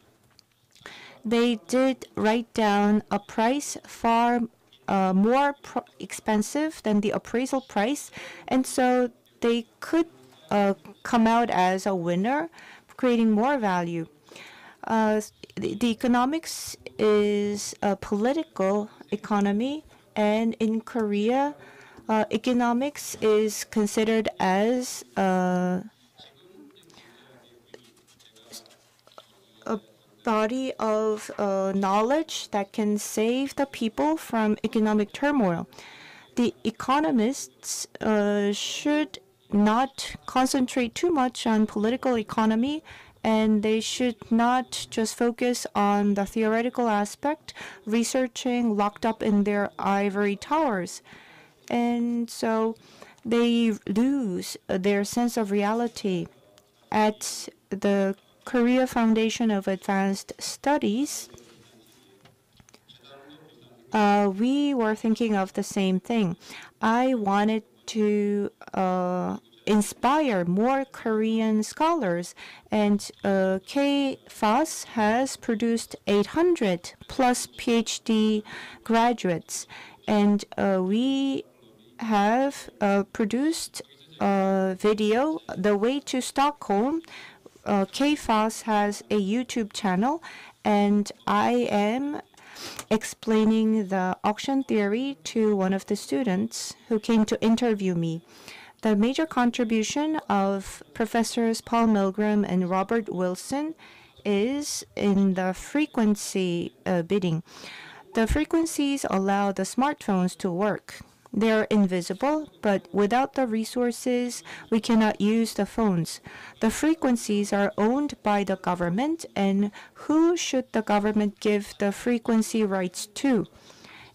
they did write down a price far uh, more expensive than the appraisal price, and so they could uh, come out as a winner, creating more value. Uh, the, economics is a political economy, and in Korea, uh, economics is considered as uh, a body of uh, knowledge that can save the people from economic turmoil. The economists should not concentrate too much on political economy and they should not just focus on the theoretical aspect, researching locked up in their ivory towers. And so they lose their sense of reality. At the Korea Foundation of Advanced Studies, uh, we were thinking of the same thing. I wanted to uh, inspire more Korean scholars, and uh, KFAS has produced 800 plus PhD graduates, and uh, we have uh, produced a video, The Way to Stockholm, uh, KFAS has a YouTube channel, and I am explaining the auction theory to one of the students who came to interview me. The major contribution of Professors Paul Milgrom and Robert Wilson is in the frequency uh, bidding. The frequencies allow the smartphones to work. They're invisible, but without the resources, we cannot use the phones. The frequencies are owned by the government, and who should the government give the frequency rights to?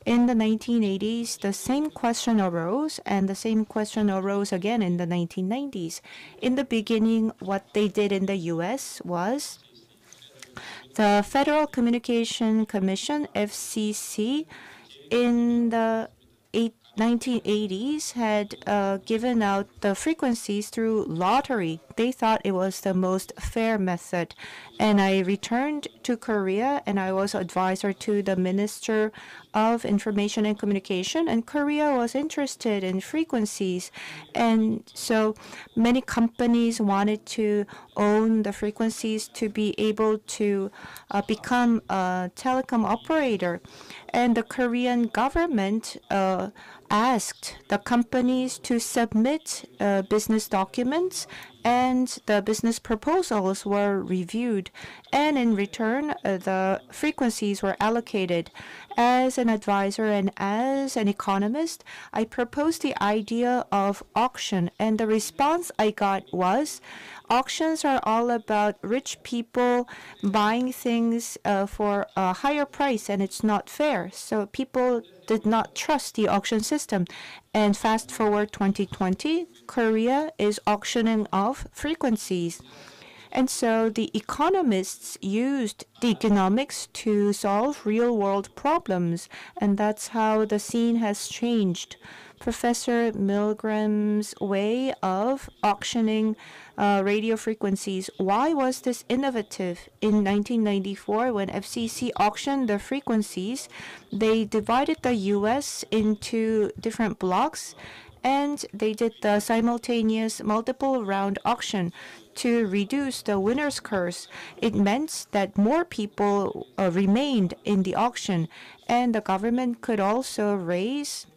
In the 1980s, the same question arose, and the same question arose again in the 1990s. In the beginning, what they did in the US was the Federal Communication Commission, FCC, in the 1980s had uh, given out the frequencies through lottery. They thought it was the most fair method. And I returned to Korea and I was advisor to the Minister of Information and Communication. And Korea was interested in frequencies. And so many companies wanted to own the frequencies to be able to uh, become a telecom operator. And the Korean government uh, asked the companies to submit uh, business documents and the business proposals were reviewed. And in return uh, the frequencies were allocated. As an advisor and as an economist i proposed the idea of auction. And the response i got was auctions are all about rich people buying things uh, for a higher price and it's not fair. So people did not trust the auction system. And fast forward 2020, Korea is auctioning off frequencies. And so the economists used the economics to solve real world problems. And that's how the scene has changed. Professor Milgrom's way of auctioning uh, radio frequencies. Why was this innovative? In 1994, when FCC auctioned the frequencies, they divided the US into different blocks and they did the simultaneous multiple round auction to reduce the winner's curse. It meant that more people uh, remained in the auction and the government could also raise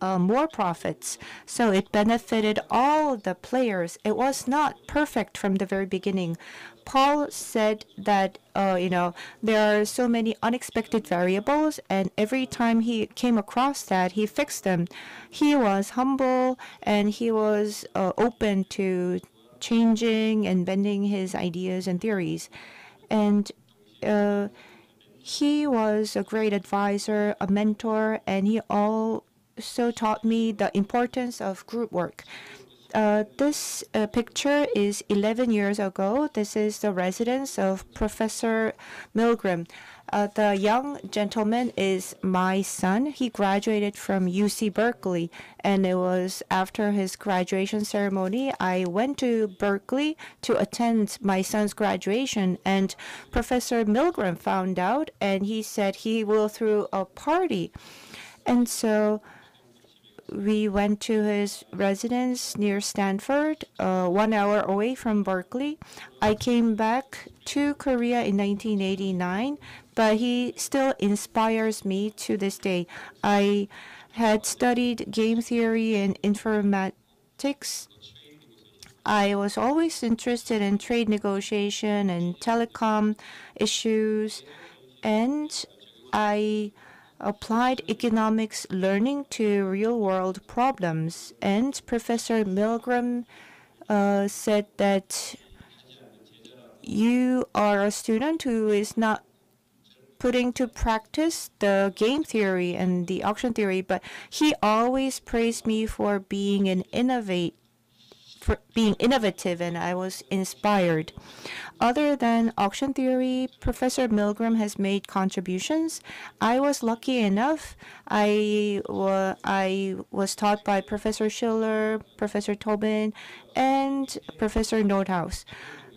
uh, more profits. So it benefited all the players. It was not perfect from the very beginning. Paul said that uh, you know there are so many unexpected variables, and every time he came across that, he fixed them. He was humble and he was uh, open to changing and bending his ideas and theories, and. Uh, he was a great advisor, a mentor, and he also taught me the importance of group work. Uh, this uh, picture is 11 years ago. This is the residence of Professor Milgrom. Uh, the young gentleman is my son. He graduated from UC Berkeley, and it was after his graduation ceremony. I went to Berkeley to attend my son's graduation, and Professor Milgrom found out, and he said he will throw a party. And so we went to his residence near Stanford, uh, one hour away from Berkeley. I came back to Korea in 1989, but he still inspires me to this day. I had studied game theory and informatics. I was always interested in trade negotiation and telecom issues, and I applied economics learning to real world problems. And Professor Milgrom uh, said that you are a student who is not putting to practice the game theory and the auction theory, but he always praised me for being an innovate being innovative and I was inspired. Other than auction theory, Professor Milgrom has made contributions. I was lucky enough. I, wa I was taught by Professor Shiller, Professor Tobin, and Professor Nordhaus.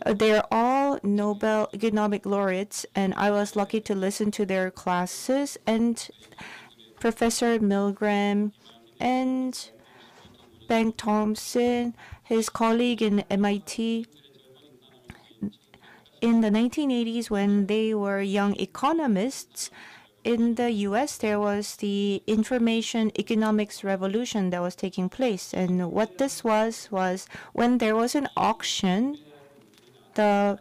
They're all Nobel economic laureates, and I was lucky to listen to their classes. And Professor Milgrom and Bengt Holmström his colleague in MIT in the 1980s when they were young economists. In the US there was the information economics revolution that was taking place. And what this was was when there was an auction the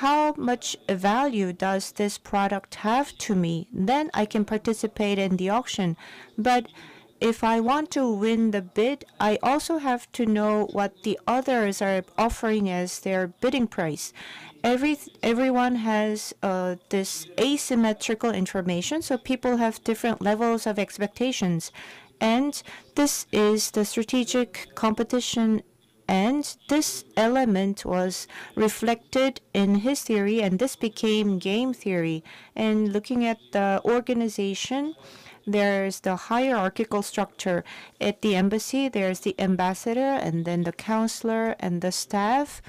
how much value does this product have to me? Then I can participate in the auction. But if I want to win the bid, I also have to know what the others are offering as their bidding price. Every everyone has uh, this asymmetrical information, so people have different levels of expectations, and this is the strategic competition. And this element was reflected in his theory, and this became game theory. And looking at the organization, there's the hierarchical structure. At the embassy, there's the ambassador and then the counselor and the staff.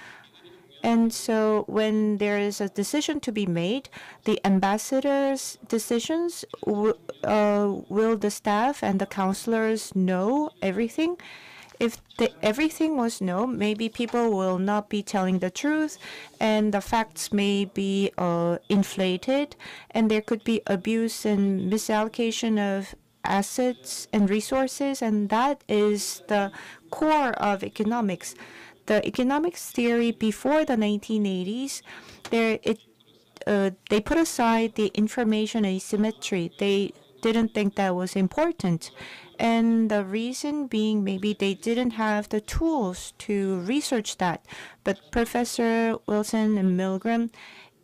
And so when there is a decision to be made, the ambassador's decisions, uh, will the staff and the counselors know everything? If the, everything was known, maybe people will not be telling the truth, and the facts may be uh, inflated, and there could be abuse and misallocation of assets and resources, and that is the core of economics. The economics theory before the 1980s, there it uh, they put aside the information asymmetry. They didn't think that was important. And the reason being maybe they didn't have the tools to research that. But Professor Wilson and Milgrom,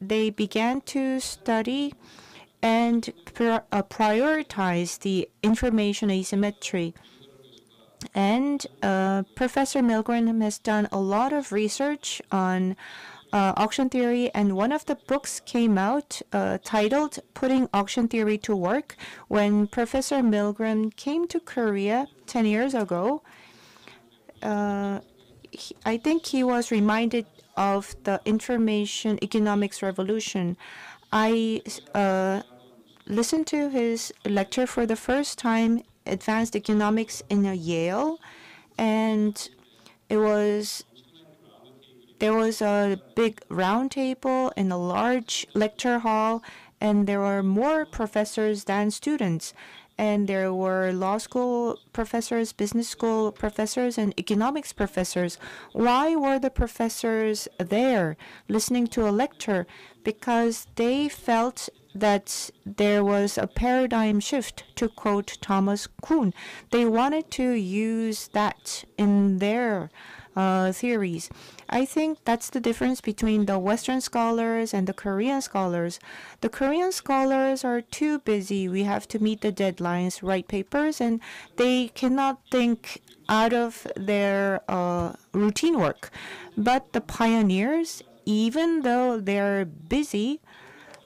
they began to study and uh, prioritize the information asymmetry. And uh, Professor Milgrom has done a lot of research on uh, auction theory, and one of the books came out uh, titled Putting Auction Theory to Work. When Professor Milgrom came to Korea 10 years ago, uh, he, I think he was reminded of the information economics revolution. I uh, listened to his lecture for the first time, Advanced Economics in Yale, and it was there was a big round table in a large lecture hall, and there were more professors than students. and there were law school professors, business school professors, and economics professors. Why were the professors there listening to a lecture? Because they felt that there was a paradigm shift, to quote Thomas Kuhn. They wanted to use that in their theories. I think that's the difference between the Western scholars and the Korean scholars. The Korean scholars are too busy. We have to meet the deadlines, write papers, and they cannot think out of their uh, routine work. But the pioneers, even though they're busy,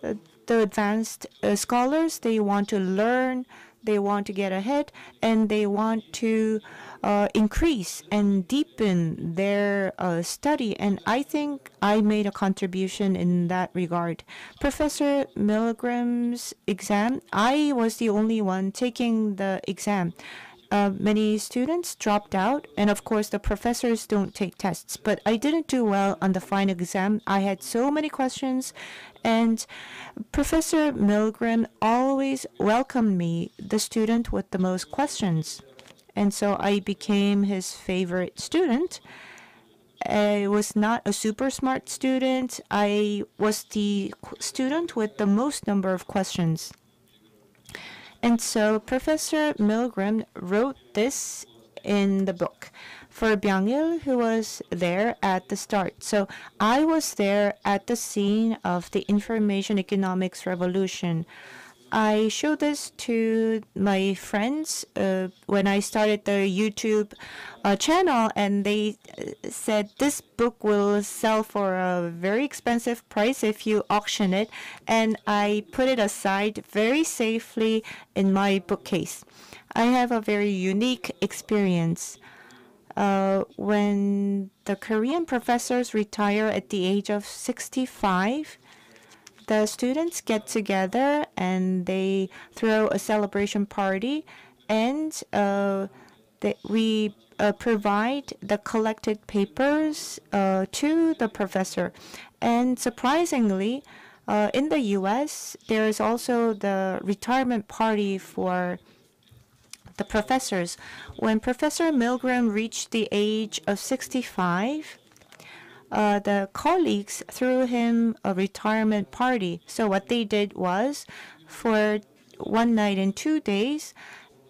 uh, the advanced uh, scholars, they want to learn, they want to get ahead, and they want to uh, increase and deepen their uh, study. And I think I made a contribution in that regard. Professor Milgrom's exam, I was the only one taking the exam. Uh, many students dropped out, and of course, the professors don't take tests. But I didn't do well on the final exam. I had so many questions, and Professor Milgrom always welcomed me, the student with the most questions. And so I became his favorite student. I was not a super smart student. I was the student with the most number of questions. And so Professor Milgrom wrote this in the book for Byung-il, who was there at the start. So I was there at the scene of the information economics revolution. I showed this to my friends uh, when I started the YouTube uh, channel, and they uh, said this book will sell for a very expensive price if you auction it. And I put it aside very safely in my bookcase. I have a very unique experience. Uh, when the Korean professors retire at the age of 65, the students get together and they throw a celebration party and uh, they, we uh, provide the collected papers uh, to the professor. And surprisingly, uh, in the US, there is also the retirement party for the professors. When Professor Milgrom reached the age of 65, uh, the colleagues threw him a retirement party. So what they did was, for one night and two days,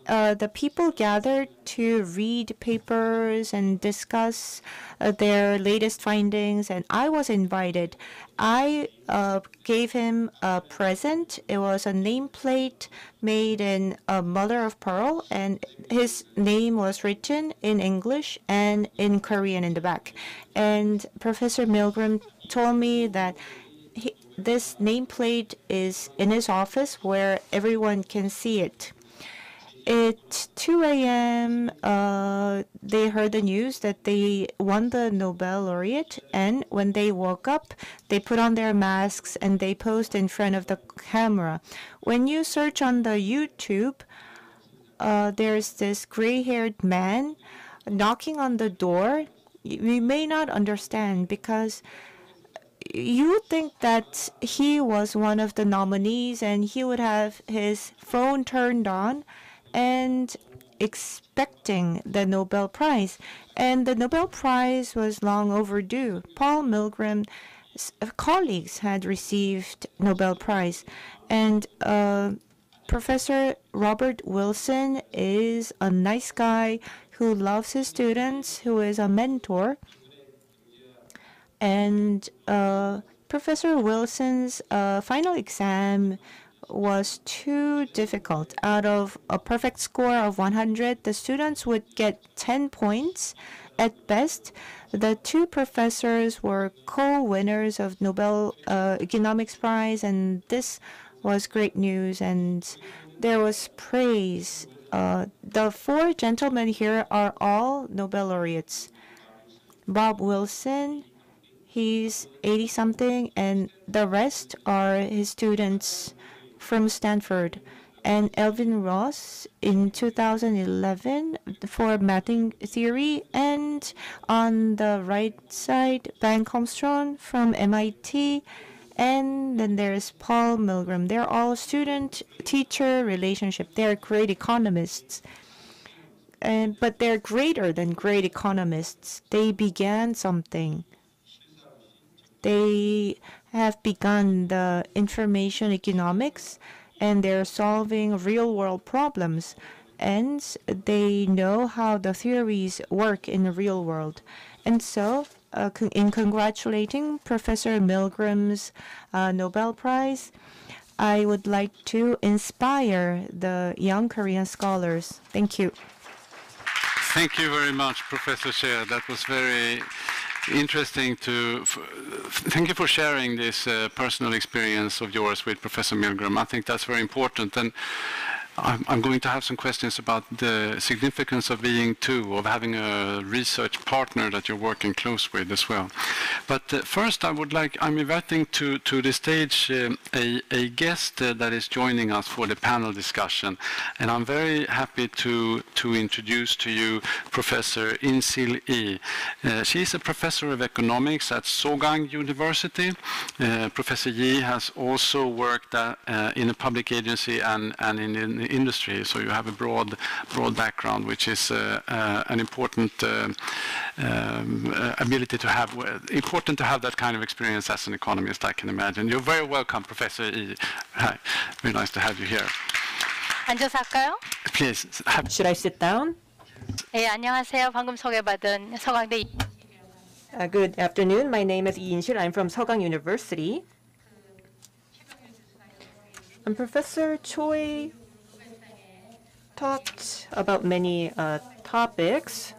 uh, the people gathered to read papers and discuss uh, their latest findings, and I was invited. I uh, gave him a present. It was a nameplate made in mother of pearl, and his name was written in English and in Korean in the back. And Professor Milgrom told me that he, this nameplate is in his office where everyone can see it. At 2 a.m., uh, they heard the news that they won the Nobel laureate, and when they woke up, they put on their masks and they posed in front of the camera. When you search on the YouTube, uh, there's this gray-haired man knocking on the door. We may not understand because you think that he was one of the nominees and he would have his phone turned on and expecting the Nobel Prize. And the Nobel Prize was long overdue. Paul Milgrom's uh, colleagues had received Nobel Prize. And uh, Professor Robert Wilson is a nice guy who loves his students, who is a mentor. And uh, Professor Wilson's uh, final exam was too difficult. Out of a perfect score of 100, the students would get 10 points at best. The two professors were co-winners of Nobel uh, Economics Prize, and this was great news. And there was praise. Uh, the four gentlemen here are all Nobel laureates. Bob Wilson, he's 80 something, and the rest are his students from Stanford, and Alvin Roth in 2011 for mapping theory, and on the right side, Ben Holmstrom from MIT, And then there's Paul Milgrom. They're all student-teacher relationship. They're great economists. And, but they're greater than great economists. They began something. They have begun the information economics and they're solving real world problems and they know how the theories work in the real world. And so uh, in congratulating Professor Milgrom's uh, Nobel Prize, I would like to inspire the young Korean scholars. Thank you. Thank you very much, Professor Shea. That was very interesting to thank you for sharing this uh, personal experience of yours with Professor Milgrom. I think that's very important. And I'm, I'm, going to have some questions about the significance of being two, of having a research partner that you're working close with as well. But uh, first, I would like, I'm inviting to, to the stage uh, a, a, guest uh, that is joining us for the panel discussion. And I'm very happy to, to introduce to you Professor In-Sil Lee. Uh, she is a professor of economics at Sogang University. Uh, professor Yi has also worked at, uh, in a public agency and, and in, in industry, so you have a broad, broad background, which is uh, uh, an important uh, um, ability to have. Important to have that kind of experience as an economist, I can imagine. You're very welcome, Professor E. Hi, very nice to have you here. 앉아서 할까요? Please. Have... Should I sit down? 안녕하세요. 방금 소개받은 서강대 Uh, good afternoon. My name is Yin Shil. I'm from Sogang University. And Professor Choi talked about many uh, topics.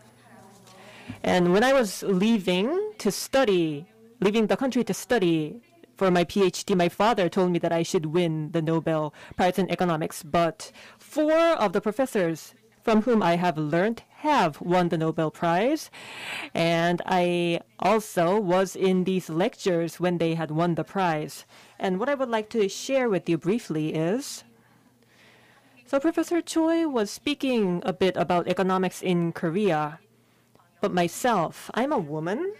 And when I was leaving to study, leaving the country to study for my PhD, my father told me that I should win the Nobel Prize in Economics. But four of the professors from whom I have learned have won the Nobel Prize. And I also was in these lectures when they had won the prize. And what I would like to share with you briefly is so Professor Choi was speaking a bit about economics in Korea. But myself, I'm a woman.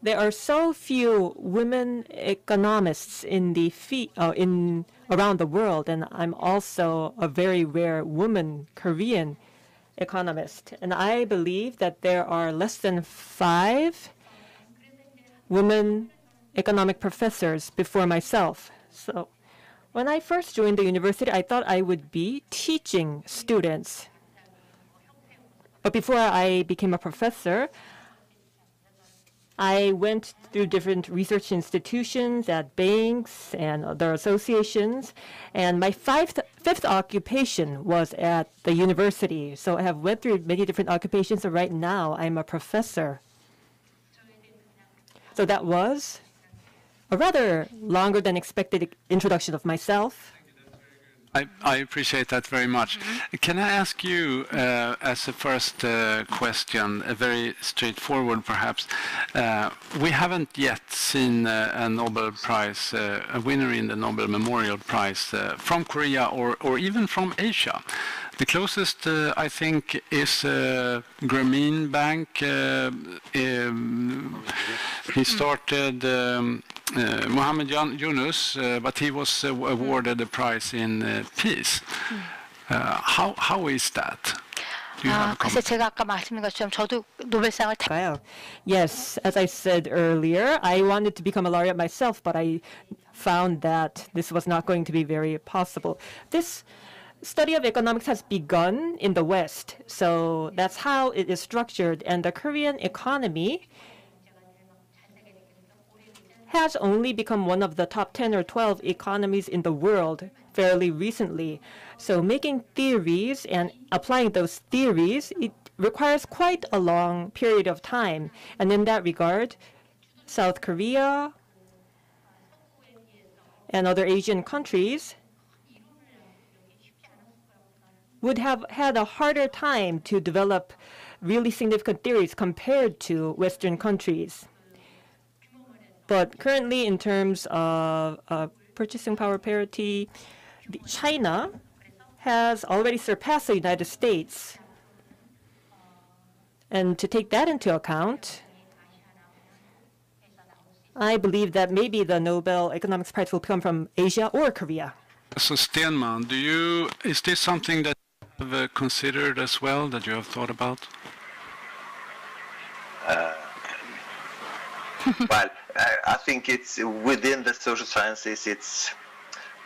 There are so few women economists in the uh, in around the world, and I'm also a very rare woman Korean economist. And I believe that there are less than five women economic professors before myself. So when I first joined the university, I thought I would be teaching students. But before I became a professor, I went through different research institutions at banks and other associations. And my fifth, fifth occupation was at the university. So I have went through many different occupations. So right now, I'm a professor. So that was a rather longer than expected introduction of myself. I, I, appreciate that very much. Mm -hmm. Can I ask you, uh, as a first uh, question, a very straightforward perhaps, uh, we haven't yet seen uh, a Nobel Prize, uh, a winner in the Nobel Memorial Prize uh, from Korea or, or even from Asia. The closest, I think, is Grameen Bank. Um, he started um, uh, Mohammed Yunus, uh, but he was uh, awarded a prize in peace. how how is that? 아, 글쎄 제가 아까 말씀드린 것처럼 저도 노벨상을 Yes, as I said earlier, I wanted to become a laureate myself, but I found that this was not going to be very possible. This study of economics has begun in the West, so that's how it is structured, and the Korean economy has only become one of the top 10 or 12 economies in the world fairly recently. So making theories and applying those theories, it requires quite a long period of time. And in that regard, South Korea and other Asian countries would have had a harder time to develop really significant theories compared to Western countries. But currently, in terms of uh, purchasing power parity, China has already surpassed the United States. And to take that into account, I believe that maybe the Nobel Economics Prize will come from Asia or Korea. So Stenman, do you is this something that have considered as well that you have thought about? Uh, well, I, I think it's within the social sciences. It's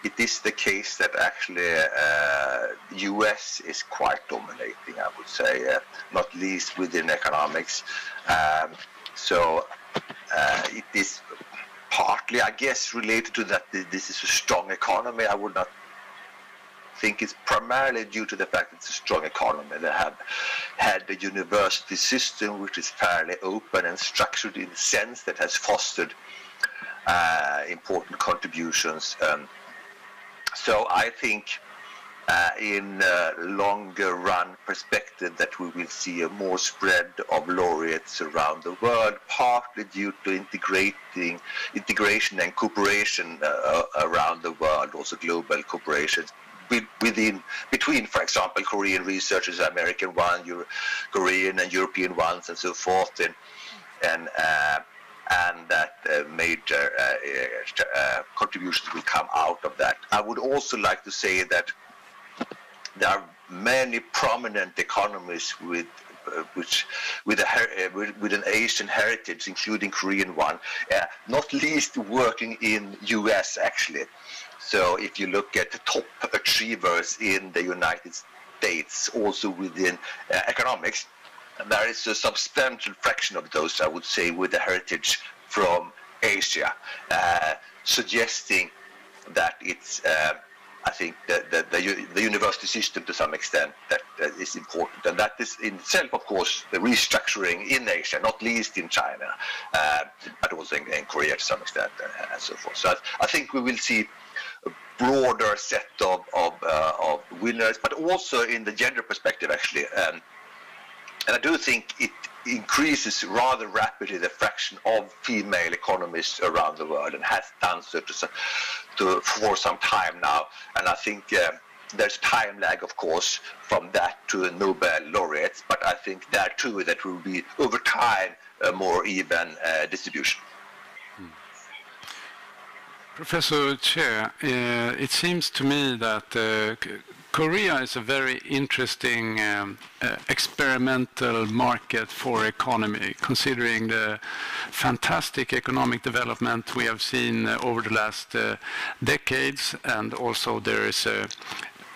it is the case that actually uh, U.S. is quite dominating. I would say, uh, not least within economics. Um, so uh, it is partly, I guess, related to that. This is a strong economy. I would not think it's primarily due to the fact that it's a strong economy. They have had a university system which is fairly open and structured in the sense that has fostered uh, important contributions. Um, so I think uh, in a longer run perspective that we will see a more spread of laureates around the world, partly due to integrating integration and cooperation uh, around the world, also global cooperation within between, for example, Korean researchers, American ones, Korean and European ones, and so forth, and and uh, and that uh, major uh, uh, contributions will come out of that. I would also like to say that there are many prominent economists with uh, which with, a, uh, with, with, an Asian heritage, including Korean one, uh, not least working in U.S. actually. So if you look at the top achievers in the United States, also within uh, economics, there is a substantial fraction of those, I would say, with a heritage from Asia, uh, suggesting that it's uh, I think the, the, the, the, university system to some extent that, that is important. And that is in itself, of course, the restructuring in Asia, not least in China, uh, but also in, in, Korea to some extent uh, and so forth. So I, I, think we will see broader set of, of, uh, of winners, but also in the gender perspective, actually. Um, and I do think it increases rather rapidly the fraction of female economists around the world and has done so to, to, for some time now. And I think uh, there's time lag, of course, from that to Nobel laureates, but I think there too that will be over time a more even uh, distribution. Professor Chair, uh, it seems to me that uh, Korea is a very interesting um, uh, experimental market for economy, considering the fantastic economic development we have seen over the last decades, and also there is a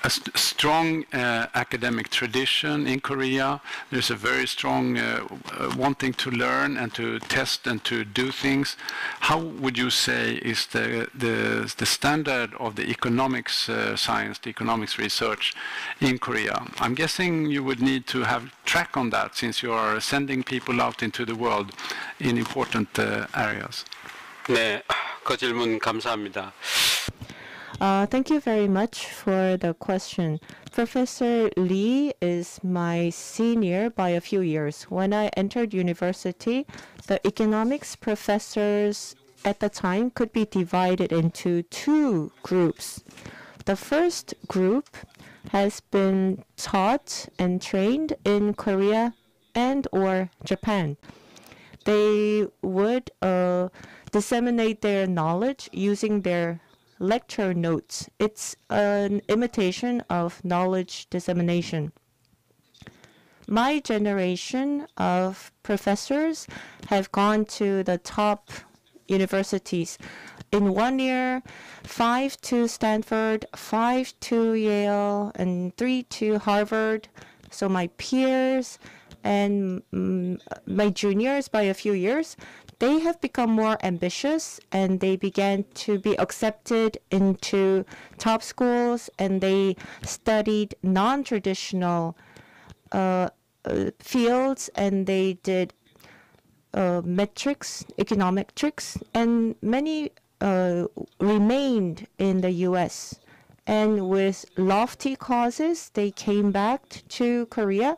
a st strong uh, academic tradition in Korea. There's a very strong uh, uh, wanting to learn and to test and to do things. How would you say is the the, the standard of the economics uh, science, the economics research in Korea? I'm guessing you would need to have track on that since you are sending people out into the world in important uh, areas. 네, 그 질문 감사합니다. Uh, thank you very much for the question. Professor Lee is my senior by a few years. When I entered university, the economics professors at the time could be divided into two groups. The first group has been taught and trained in Korea and or Japan. They would uh, disseminate their knowledge using their lecture notes. It's an imitation of knowledge dissemination. My generation of professors have gone to the top universities. In one year, five to Stanford, five to Yale, and three to Harvard. So my peers and my juniors by a few years, they have become more ambitious and they began to be accepted into top schools and they studied non-traditional uh, uh, fields and they did uh, metrics, tricks, and many uh, remained in the U.S. And with lofty causes, they came back to Korea.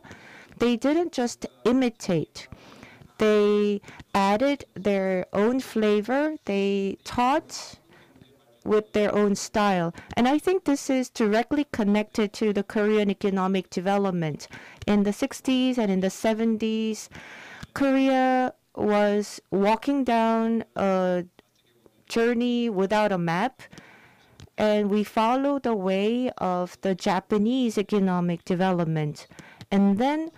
They didn't just imitate they added their own flavor. They taught with their own style. And I think this is directly connected to the Korean economic development. In the 60s and in the 70s, Korea was walking down a journey without a map, and we followed the way of the Japanese economic development. And then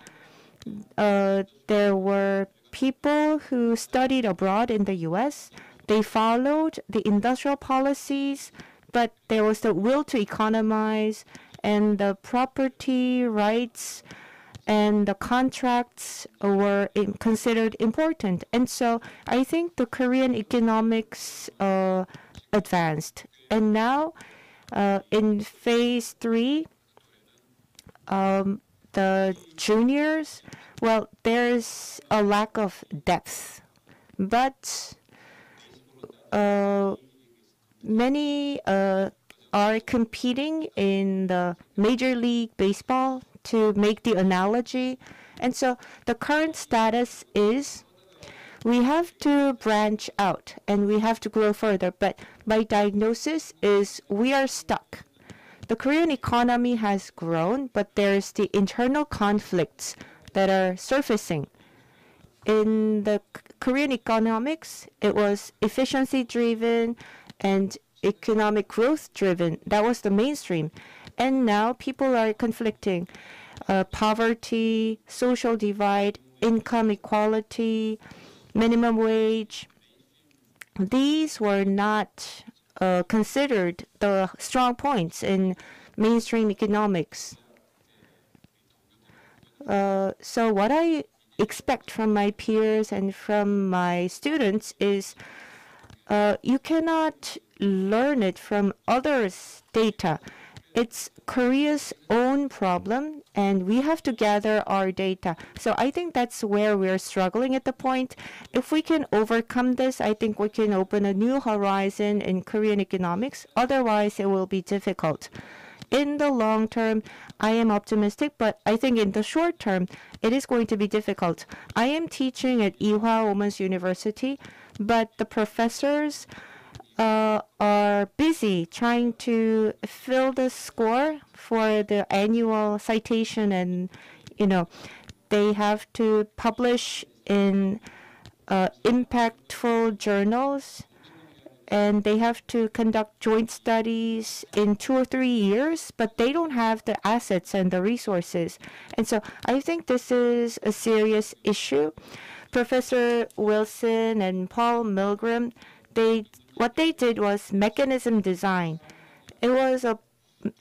uh, there were people who studied abroad in the US. They followed the industrial policies, but there was the will to economize and the property rights and the contracts were considered important. And so I think the Korean economics uh, advanced. And now uh, in phase three, um, the juniors, well, there's a lack of depth. But uh, many uh, are competing in the Major League Baseball to make the analogy. And so the current status is we have to branch out and we have to grow further. But my diagnosis is we are stuck. The Korean economy has grown, but there's the internal conflicts that are surfacing. In the Korean economics, it was efficiency driven and economic growth driven. That was the mainstream. And now people are conflicting. Uh, poverty, social divide, income equality, minimum wage. These were not uh, considered the strong points in mainstream economics. Uh, so what I expect from my peers and from my students is uh, you cannot learn it from others' data. It's Korea's own problem, and we have to gather our data. So I think that's where we're struggling at the point. If we can overcome this, I think we can open a new horizon in Korean economics. Otherwise, it will be difficult. In the long term, I am optimistic, but I think in the short term, it is going to be difficult. I am teaching at Ewha Women's University, but the professors uh, are busy trying to fill the score for the annual citation and you know they have to publish in uh, impactful journals and they have to conduct joint studies in two or three years, but they don't have the assets and the resources. And so I think this is a serious issue. Professor Wilson and Paul Milgrom, they what they did was mechanism design. It was a,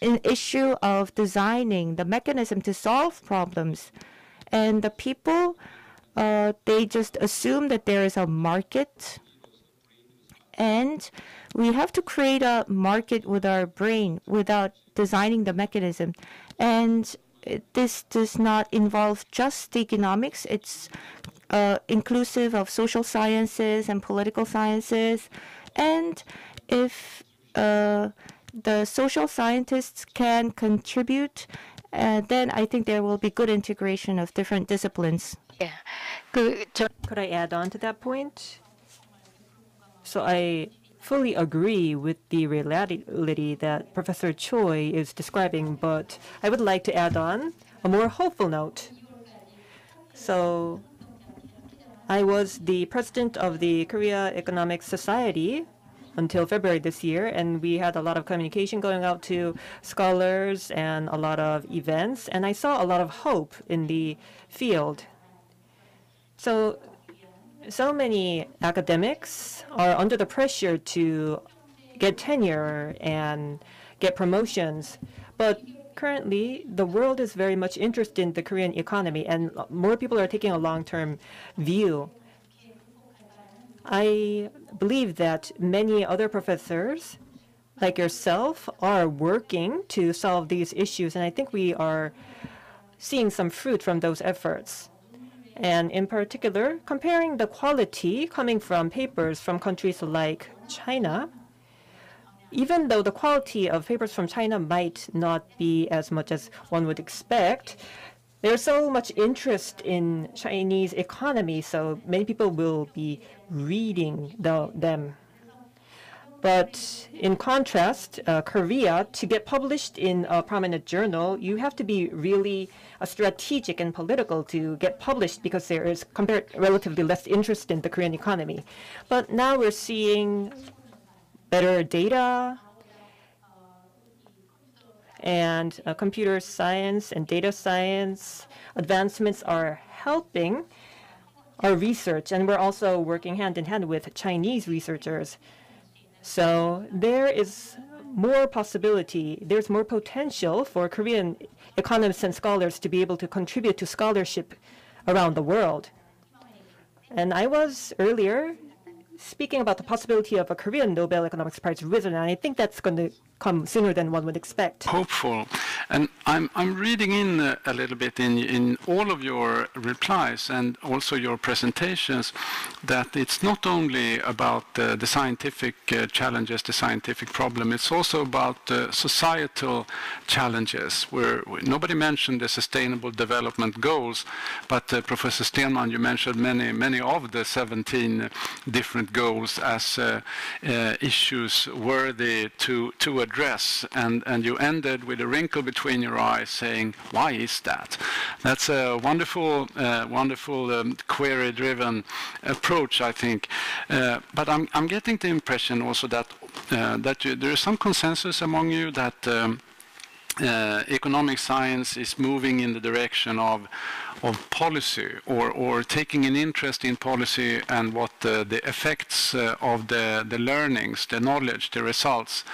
an issue of designing the mechanism to solve problems. And the people, uh, they just assume that there is a market. And we have to create a market with our brain without designing the mechanism. And this does not involve just economics. It's uh, inclusive of social sciences and political sciences and if uh, the social scientists can contribute, uh, then I think there will be good integration of different disciplines. Yeah. Could I add on to that point? So I fully agree with the reality that Professor Choi is describing, but I would like to add on a more hopeful note. So I was the president of the Korea Economic Society until February this year, and we had a lot of communication going out to scholars and a lot of events, and I saw a lot of hope in the field. So, so many academics are under the pressure to get tenure and get promotions, but currently the world is very much interested in the Korean economy and more people are taking a long-term view. I believe that many other professors like yourself are working to solve these issues and I think we are seeing some fruit from those efforts. And in particular, comparing the quality coming from papers from countries like China even though the quality of papers from China might not be as much as one would expect, there's so much interest in Chinese economy, so many people will be reading the, them. But in contrast, uh, Korea, to get published in a prominent journal, you have to be really uh, strategic and political to get published because there is compared relatively less interest in the Korean economy. But now we're seeing better data and uh, computer science and data science advancements are helping our research, and we're also working hand in hand with Chinese researchers. So there is more possibility, there's more potential for Korean economists and scholars to be able to contribute to scholarship around the world. And I was earlier speaking about the possibility of a Korean Nobel Economics Prize winner, and I think that's going to come sooner than one would expect. Hopeful. And I'm, I'm reading in a, a little bit in, in all of your replies and also your presentations that it's not only about uh, the scientific uh, challenges, the scientific problem, it's also about uh, societal challenges where nobody mentioned the sustainable development goals, but uh, Professor Stenman, you mentioned many, many of the 17 different goals as uh, uh, issues worthy to, to address. And, and you ended with a wrinkle between your eyes saying, why is that? That's a wonderful, uh, wonderful um, query-driven approach, I think. Uh, but I'm, I'm getting the impression also that, uh, that you, there is some consensus among you that um, uh, economic science is moving in the direction of of policy or, or taking an interest in policy and what uh, the effects uh, of the, the learnings, the knowledge, the results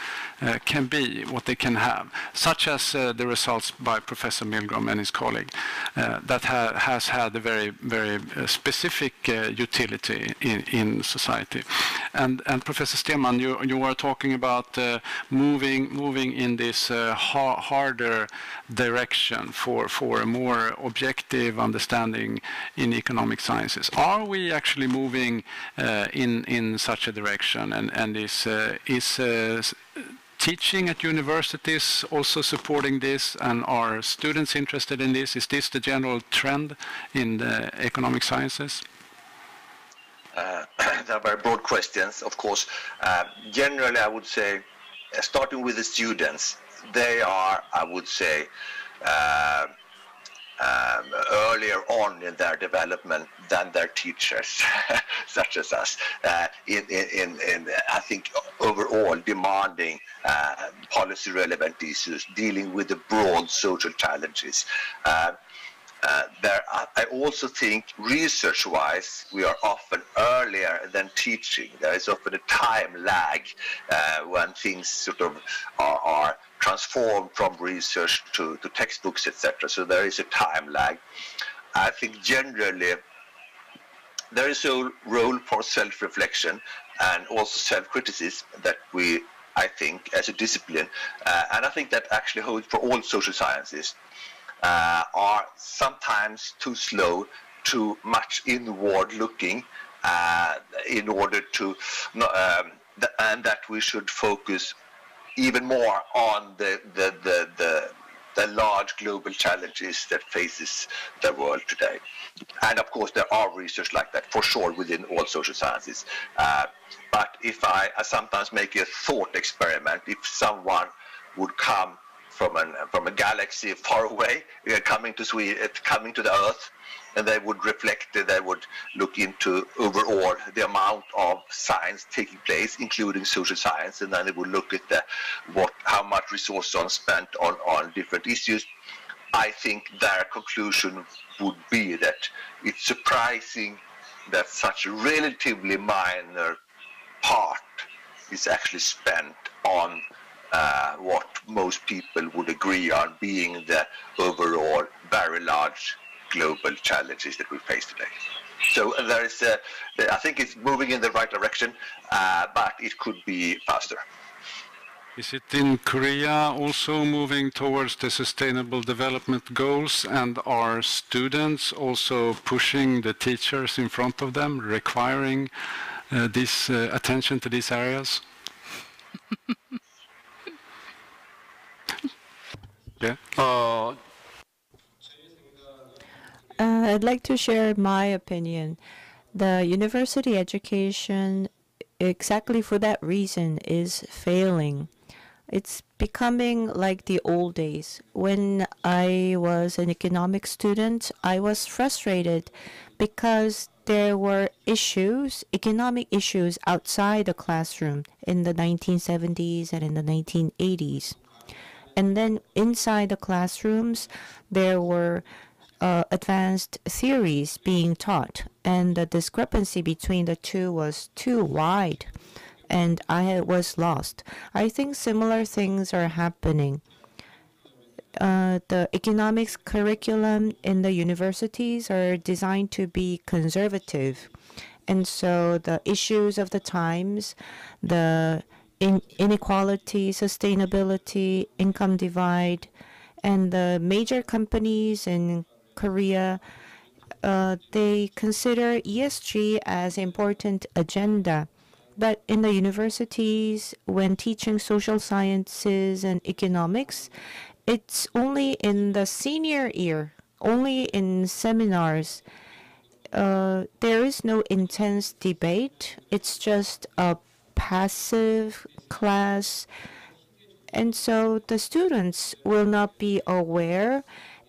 can be, what they can have, such as uh, the results by Professor Milgrom and his colleague uh, that ha has had a very, very uh, specific utility in, in society. And, and Professor Stenman, you, you were talking about moving, moving in this ha harder direction for, for a more objective understanding in economic sciences. Are we actually moving uh, in in such a direction, and and is uh, is uh, teaching at universities also supporting this, and are students interested in this? Is this the general trend in the economic sciences? Uh, [COUGHS] they are very broad questions, of course. Uh, generally, I would say, uh, starting with the students, they are, I would say, uh, um, earlier on in their development than their teachers, [LAUGHS] such as us, uh, in, in, in, I think, overall demanding uh, policy relevant issues, dealing with the broad social challenges. Uh, uh, there, I also think research-wise, we are often earlier than teaching. There is often a time lag uh, when things sort of are, are transformed from research to, to textbooks, etc. So there is a time lag. I think generally there is a role for self-reflection and also self-criticism that we, I think, as a discipline, uh, and I think that actually holds for all social sciences uh, are sometimes too slow, too much inward looking uh, in order to, um, and that we should focus even more on the, the, the, the, the large global challenges that faces the world today. And of course, there are research like that for sure within all social sciences. Uh, but if I, I sometimes make a thought experiment, if someone would come from an from a galaxy [LAUGHS] far away, uh, coming to Sweden, uh, coming to the Earth, and they would reflect. They would look into overall the amount of science taking place, including social science, and then they would look at the what how much resources are spent on on different issues. I think their conclusion would be that it's surprising that such a relatively minor part is actually spent on uh, what most people would agree on being the overall very large global challenges that we face today. So there is, a, I think it's moving in the right direction, uh, but it could be faster. Is it in Korea also moving towards the sustainable development goals and are students also pushing the teachers in front of them, requiring uh, this uh, attention to these areas? [LAUGHS] Yeah. Uh, uh, I'd like to share my opinion. The university education exactly for that reason, is failing. It's becoming like the old days. When I was an economics student, I was frustrated because there were issues, economic issues outside the classroom in the 1970s and in the 1980s. And then inside the classrooms, there were uh, advanced theories being taught, and the discrepancy between the two was too wide, and I was lost. I think similar things are happening. Uh, the economics curriculum in the universities are designed to be conservative. And so the issues of the times, the in inequality, sustainability, income divide, and the major companies in Korea, uh, they consider ESG as important agenda. But in the universities, when teaching social sciences and economics, it's only in the senior year, only in seminars. Uh, there is no intense debate. It's just a passive class. And so the students will not be aware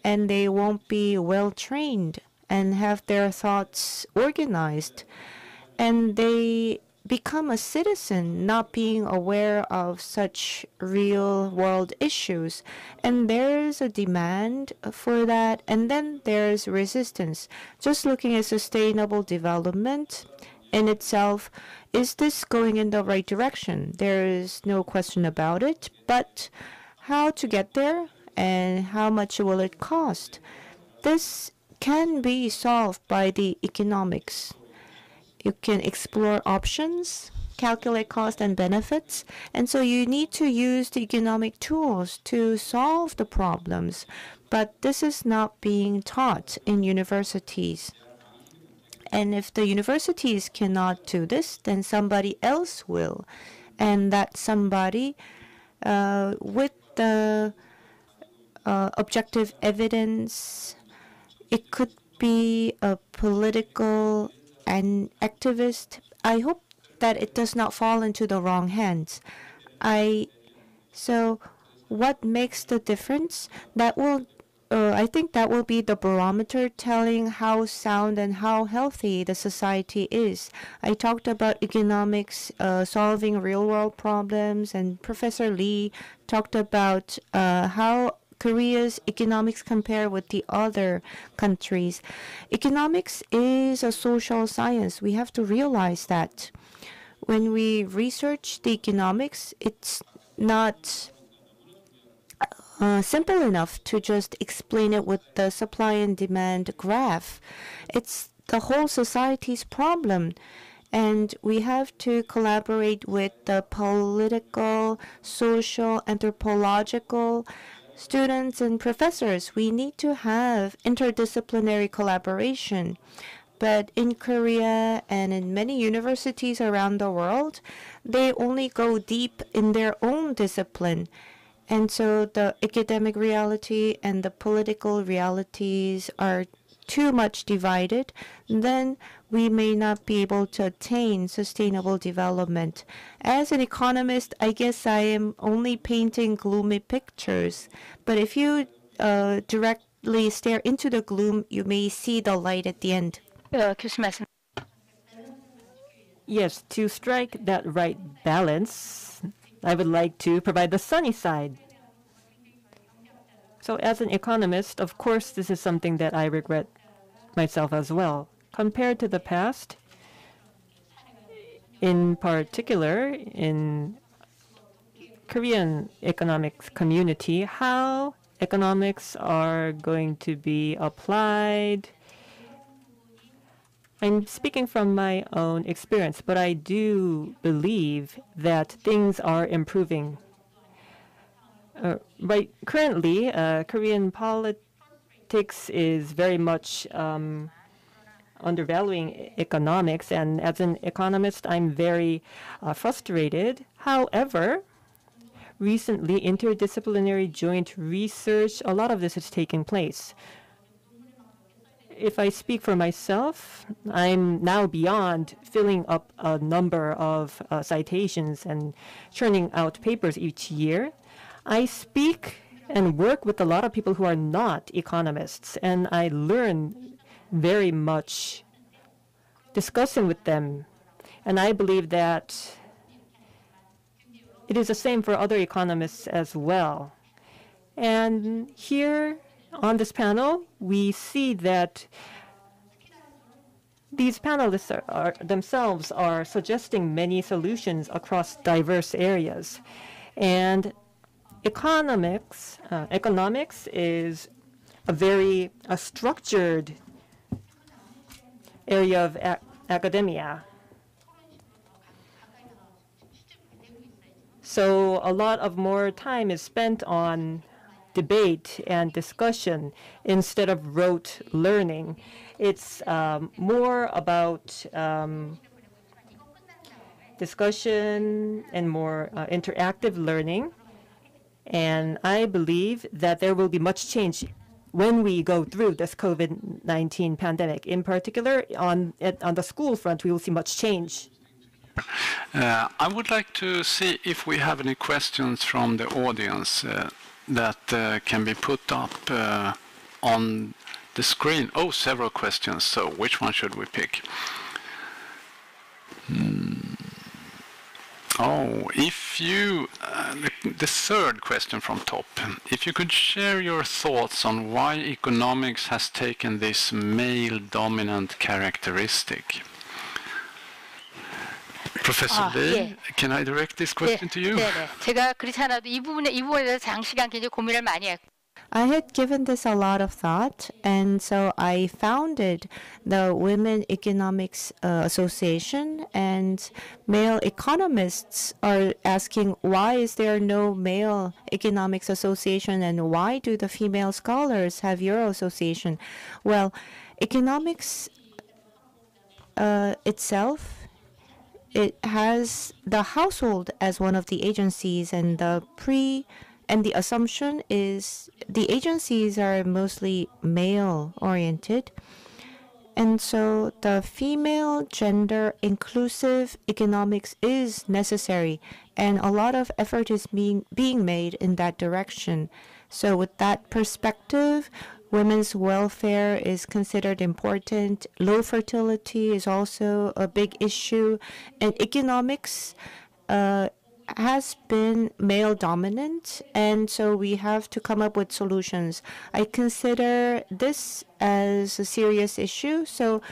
and they won't be well trained and have their thoughts organized. And they become a citizen not being aware of such real world issues. And there's a demand for that, and then there's resistance. Just looking at sustainable development in itself, is this going in the right direction? There is no question about it, but how to get there and how much will it cost? This can be solved by the economics you can explore options, calculate cost and benefits, and so you need to use the economic tools to solve the problems. But this is not being taught in universities. And if the universities cannot do this, then somebody else will. And that somebody uh, with the uh, objective evidence, it could be a political and activist. I hope that it does not fall into the wrong hands. I so what makes the difference? That will uh, I think that will be the barometer telling how sound and how healthy the society is. I talked about economics uh, solving real world problems, and Professor Lee talked about uh, how Korea's economics compare with the other countries. Economics is a social science. We have to realize that. When we research the economics, it's not uh, simple enough to just explain it with the supply and demand graph. It's the whole society's problem. And we have to collaborate with the political, social, anthropological, students and professors, we need to have interdisciplinary collaboration. But in Korea and in many universities around the world, they only go deep in their own discipline. And so the academic reality and the political realities are too much divided, then we may not be able to attain sustainable development. As an economist, I guess I am only painting gloomy pictures. But if you uh, directly stare into the gloom, you may see the light at the end. Uh, yes, to strike that right balance, I would like to provide the sunny side. So, as an economist, of course, this is something that I regret myself as well. Compared to the past, in particular, in Korean economic community, how economics are going to be applied. I'm speaking from my own experience, but I do believe that things are improving. Uh, right currently, uh, Korean politics is very much um, undervaluing economics, and as an economist, I'm very uh, frustrated. However, recently, interdisciplinary joint research, a lot of this is taking place. If I speak for myself, I'm now beyond filling up a number of uh, citations and churning out papers each year. I speak and work with a lot of people who are not economists, and I learn very much discussing with them. And I believe that it is the same for other economists as well. And here on this panel, we see that these panelists are, are, themselves are suggesting many solutions across diverse areas. And economics, uh, economics is a very a structured area of academia. So a lot of more time is spent on debate and discussion instead of rote learning. It's um, more about um, discussion and more uh, interactive learning. And I believe that there will be much change when we go through this COVID-19 pandemic. In particular, on, at, on the school front, we will see much change. Uh, I would like to see if we have any questions from the audience. Uh, that uh, can be put up uh, on the screen. Oh, several questions. So which one should we pick? Hmm. Oh, if you, uh, the, the, third question from top, if you could share your thoughts on why economics has taken this male dominant characteristic. Professor 아, Lee, 예. can I direct this question 네, to you? 네, 네. 제가 그렇지 않아도 이 부분에 이 부분에 대해서 장시간 굉장히 고민을 많이 했고 I had given this a lot of thought, and so I founded the Women Economics uh, Association. And male economists are asking, why is there no male economics association, and why do the female scholars have your association? Well, economics uh, itself it has the household as one of the agencies and the pre and the assumption is the agencies are mostly male oriented and so the female gender inclusive economics is necessary and a lot of effort is being being made in that direction. So with that perspective women's welfare is considered important. Low fertility is also a big issue. And economics uh, has been male dominant, and so we have to come up with solutions. I consider this as a serious issue. So,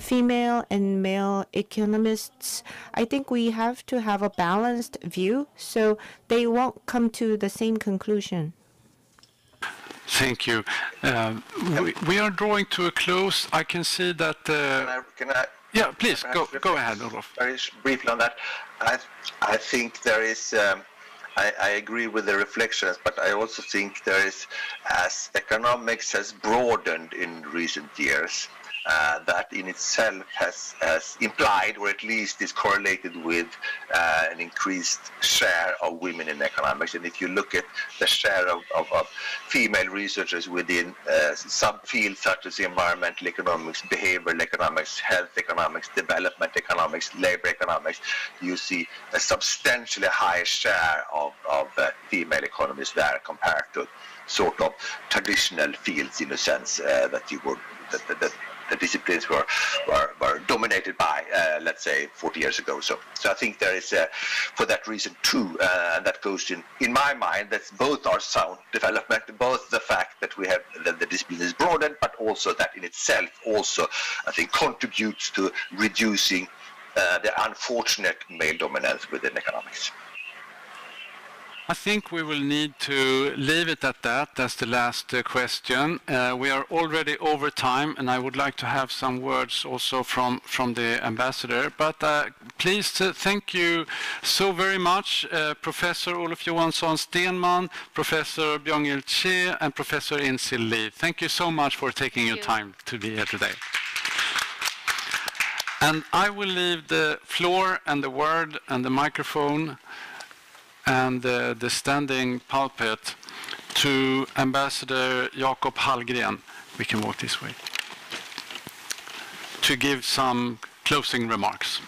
female and male economists, I think we have to have a balanced view so they won't come to the same conclusion. Thank you. Uh, we, we, are drawing to a close. I can see that. Uh, can I, can I, yeah, please go go ahead, Olof. Very briefly on that. I I think there is. Um, I, I, agree with the reflections, but I also think there is, as economics has broadened in recent years, uh, that in itself has, has implied, or at least is correlated with uh, an increased share of women in economics. And if you look at the share of, of, of female researchers within uh, subfields such as environmental economics, behavioral economics, health economics, development economics, labor economics, you see a substantially higher share of, of uh, female economists there compared to sort of traditional fields in a sense uh, that you would that, that, that the disciplines were, were, were dominated by, uh, let's say, 40 years ago. So, so I think there is, uh, for that reason too, uh, and that goes in, in my mind, that both are sound development, both the fact that we have that the discipline is broadened, but also that in itself also, I think, contributes to reducing uh, the unfortunate male dominance within economics. I think we will need to leave it at that. That's the last uh, question. Uh, we are already over time, and I would like to have some words also from, from the ambassador. But uh, please, thank you so very much, Professor Olof Johansson Stenman, Professor Byung-Il Che, and Professor Insil Lee. Thank you so much for taking your time to be here today. And I will leave the floor and the word and the microphone and uh, the standing pulpit to Ambassador Jakob Hallgren. We can walk this way. to give some closing remarks.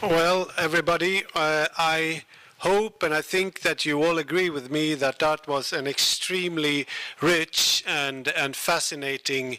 Well, everybody, uh, I hope and I think that you all agree with me that that was an extremely rich and, and fascinating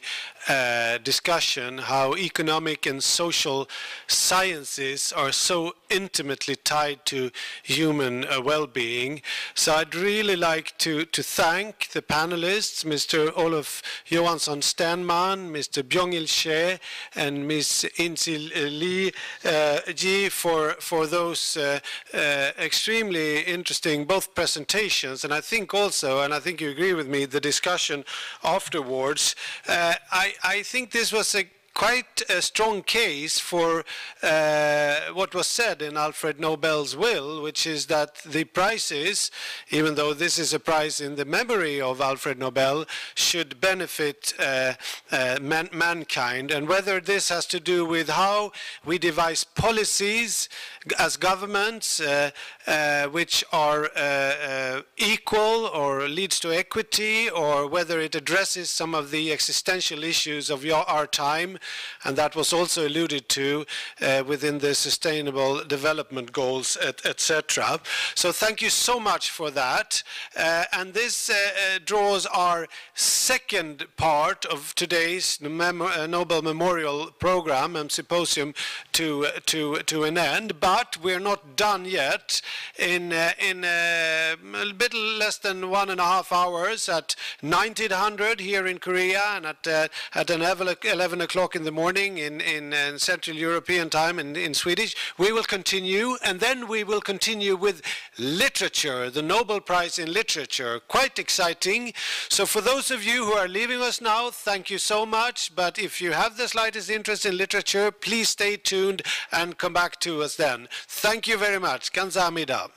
uh, discussion how economic and social sciences are so intimately tied to human uh, well-being. So I'd really like to, to thank the panelists, Mr. Olof Johansson Stenman, Mr. Byung-il She, and Ms. Insil Lee uh, Ji for, for those uh, uh, extremely interesting both presentations and I think also, and I think you agree with me, the discussion afterwards. Uh, I, I think this was a quite a strong case for uh, what was said in Alfred Nobel's will, which is that the prizes, even though this is a prize in the memory of Alfred Nobel, should benefit uh, uh, man mankind. And whether this has to do with how we devise policies as governments uh, uh, which are uh, equal or leads to equity, or whether it addresses some of the existential issues of your, our time, and that was also alluded to uh, within the Sustainable Development Goals, etc. Et so thank you so much for that. Uh, and this uh, uh draws our second part of today's Nobel Memorial Program and Symposium to, to, to an end, but we're not done yet. In, uh, in uh, a bit less than one and a half hours at 1900 here in Korea and at, at 11 o'clock in the morning in, in, uh, in Central European time in, in Swedish. We will continue, and then we will continue with literature, the Nobel Prize in Literature. Quite exciting. So for those of you who are leaving us now, thank you so much. But if you have the slightest interest in literature, please stay tuned and come back to us then. Thank you very much. Kamsahamnida.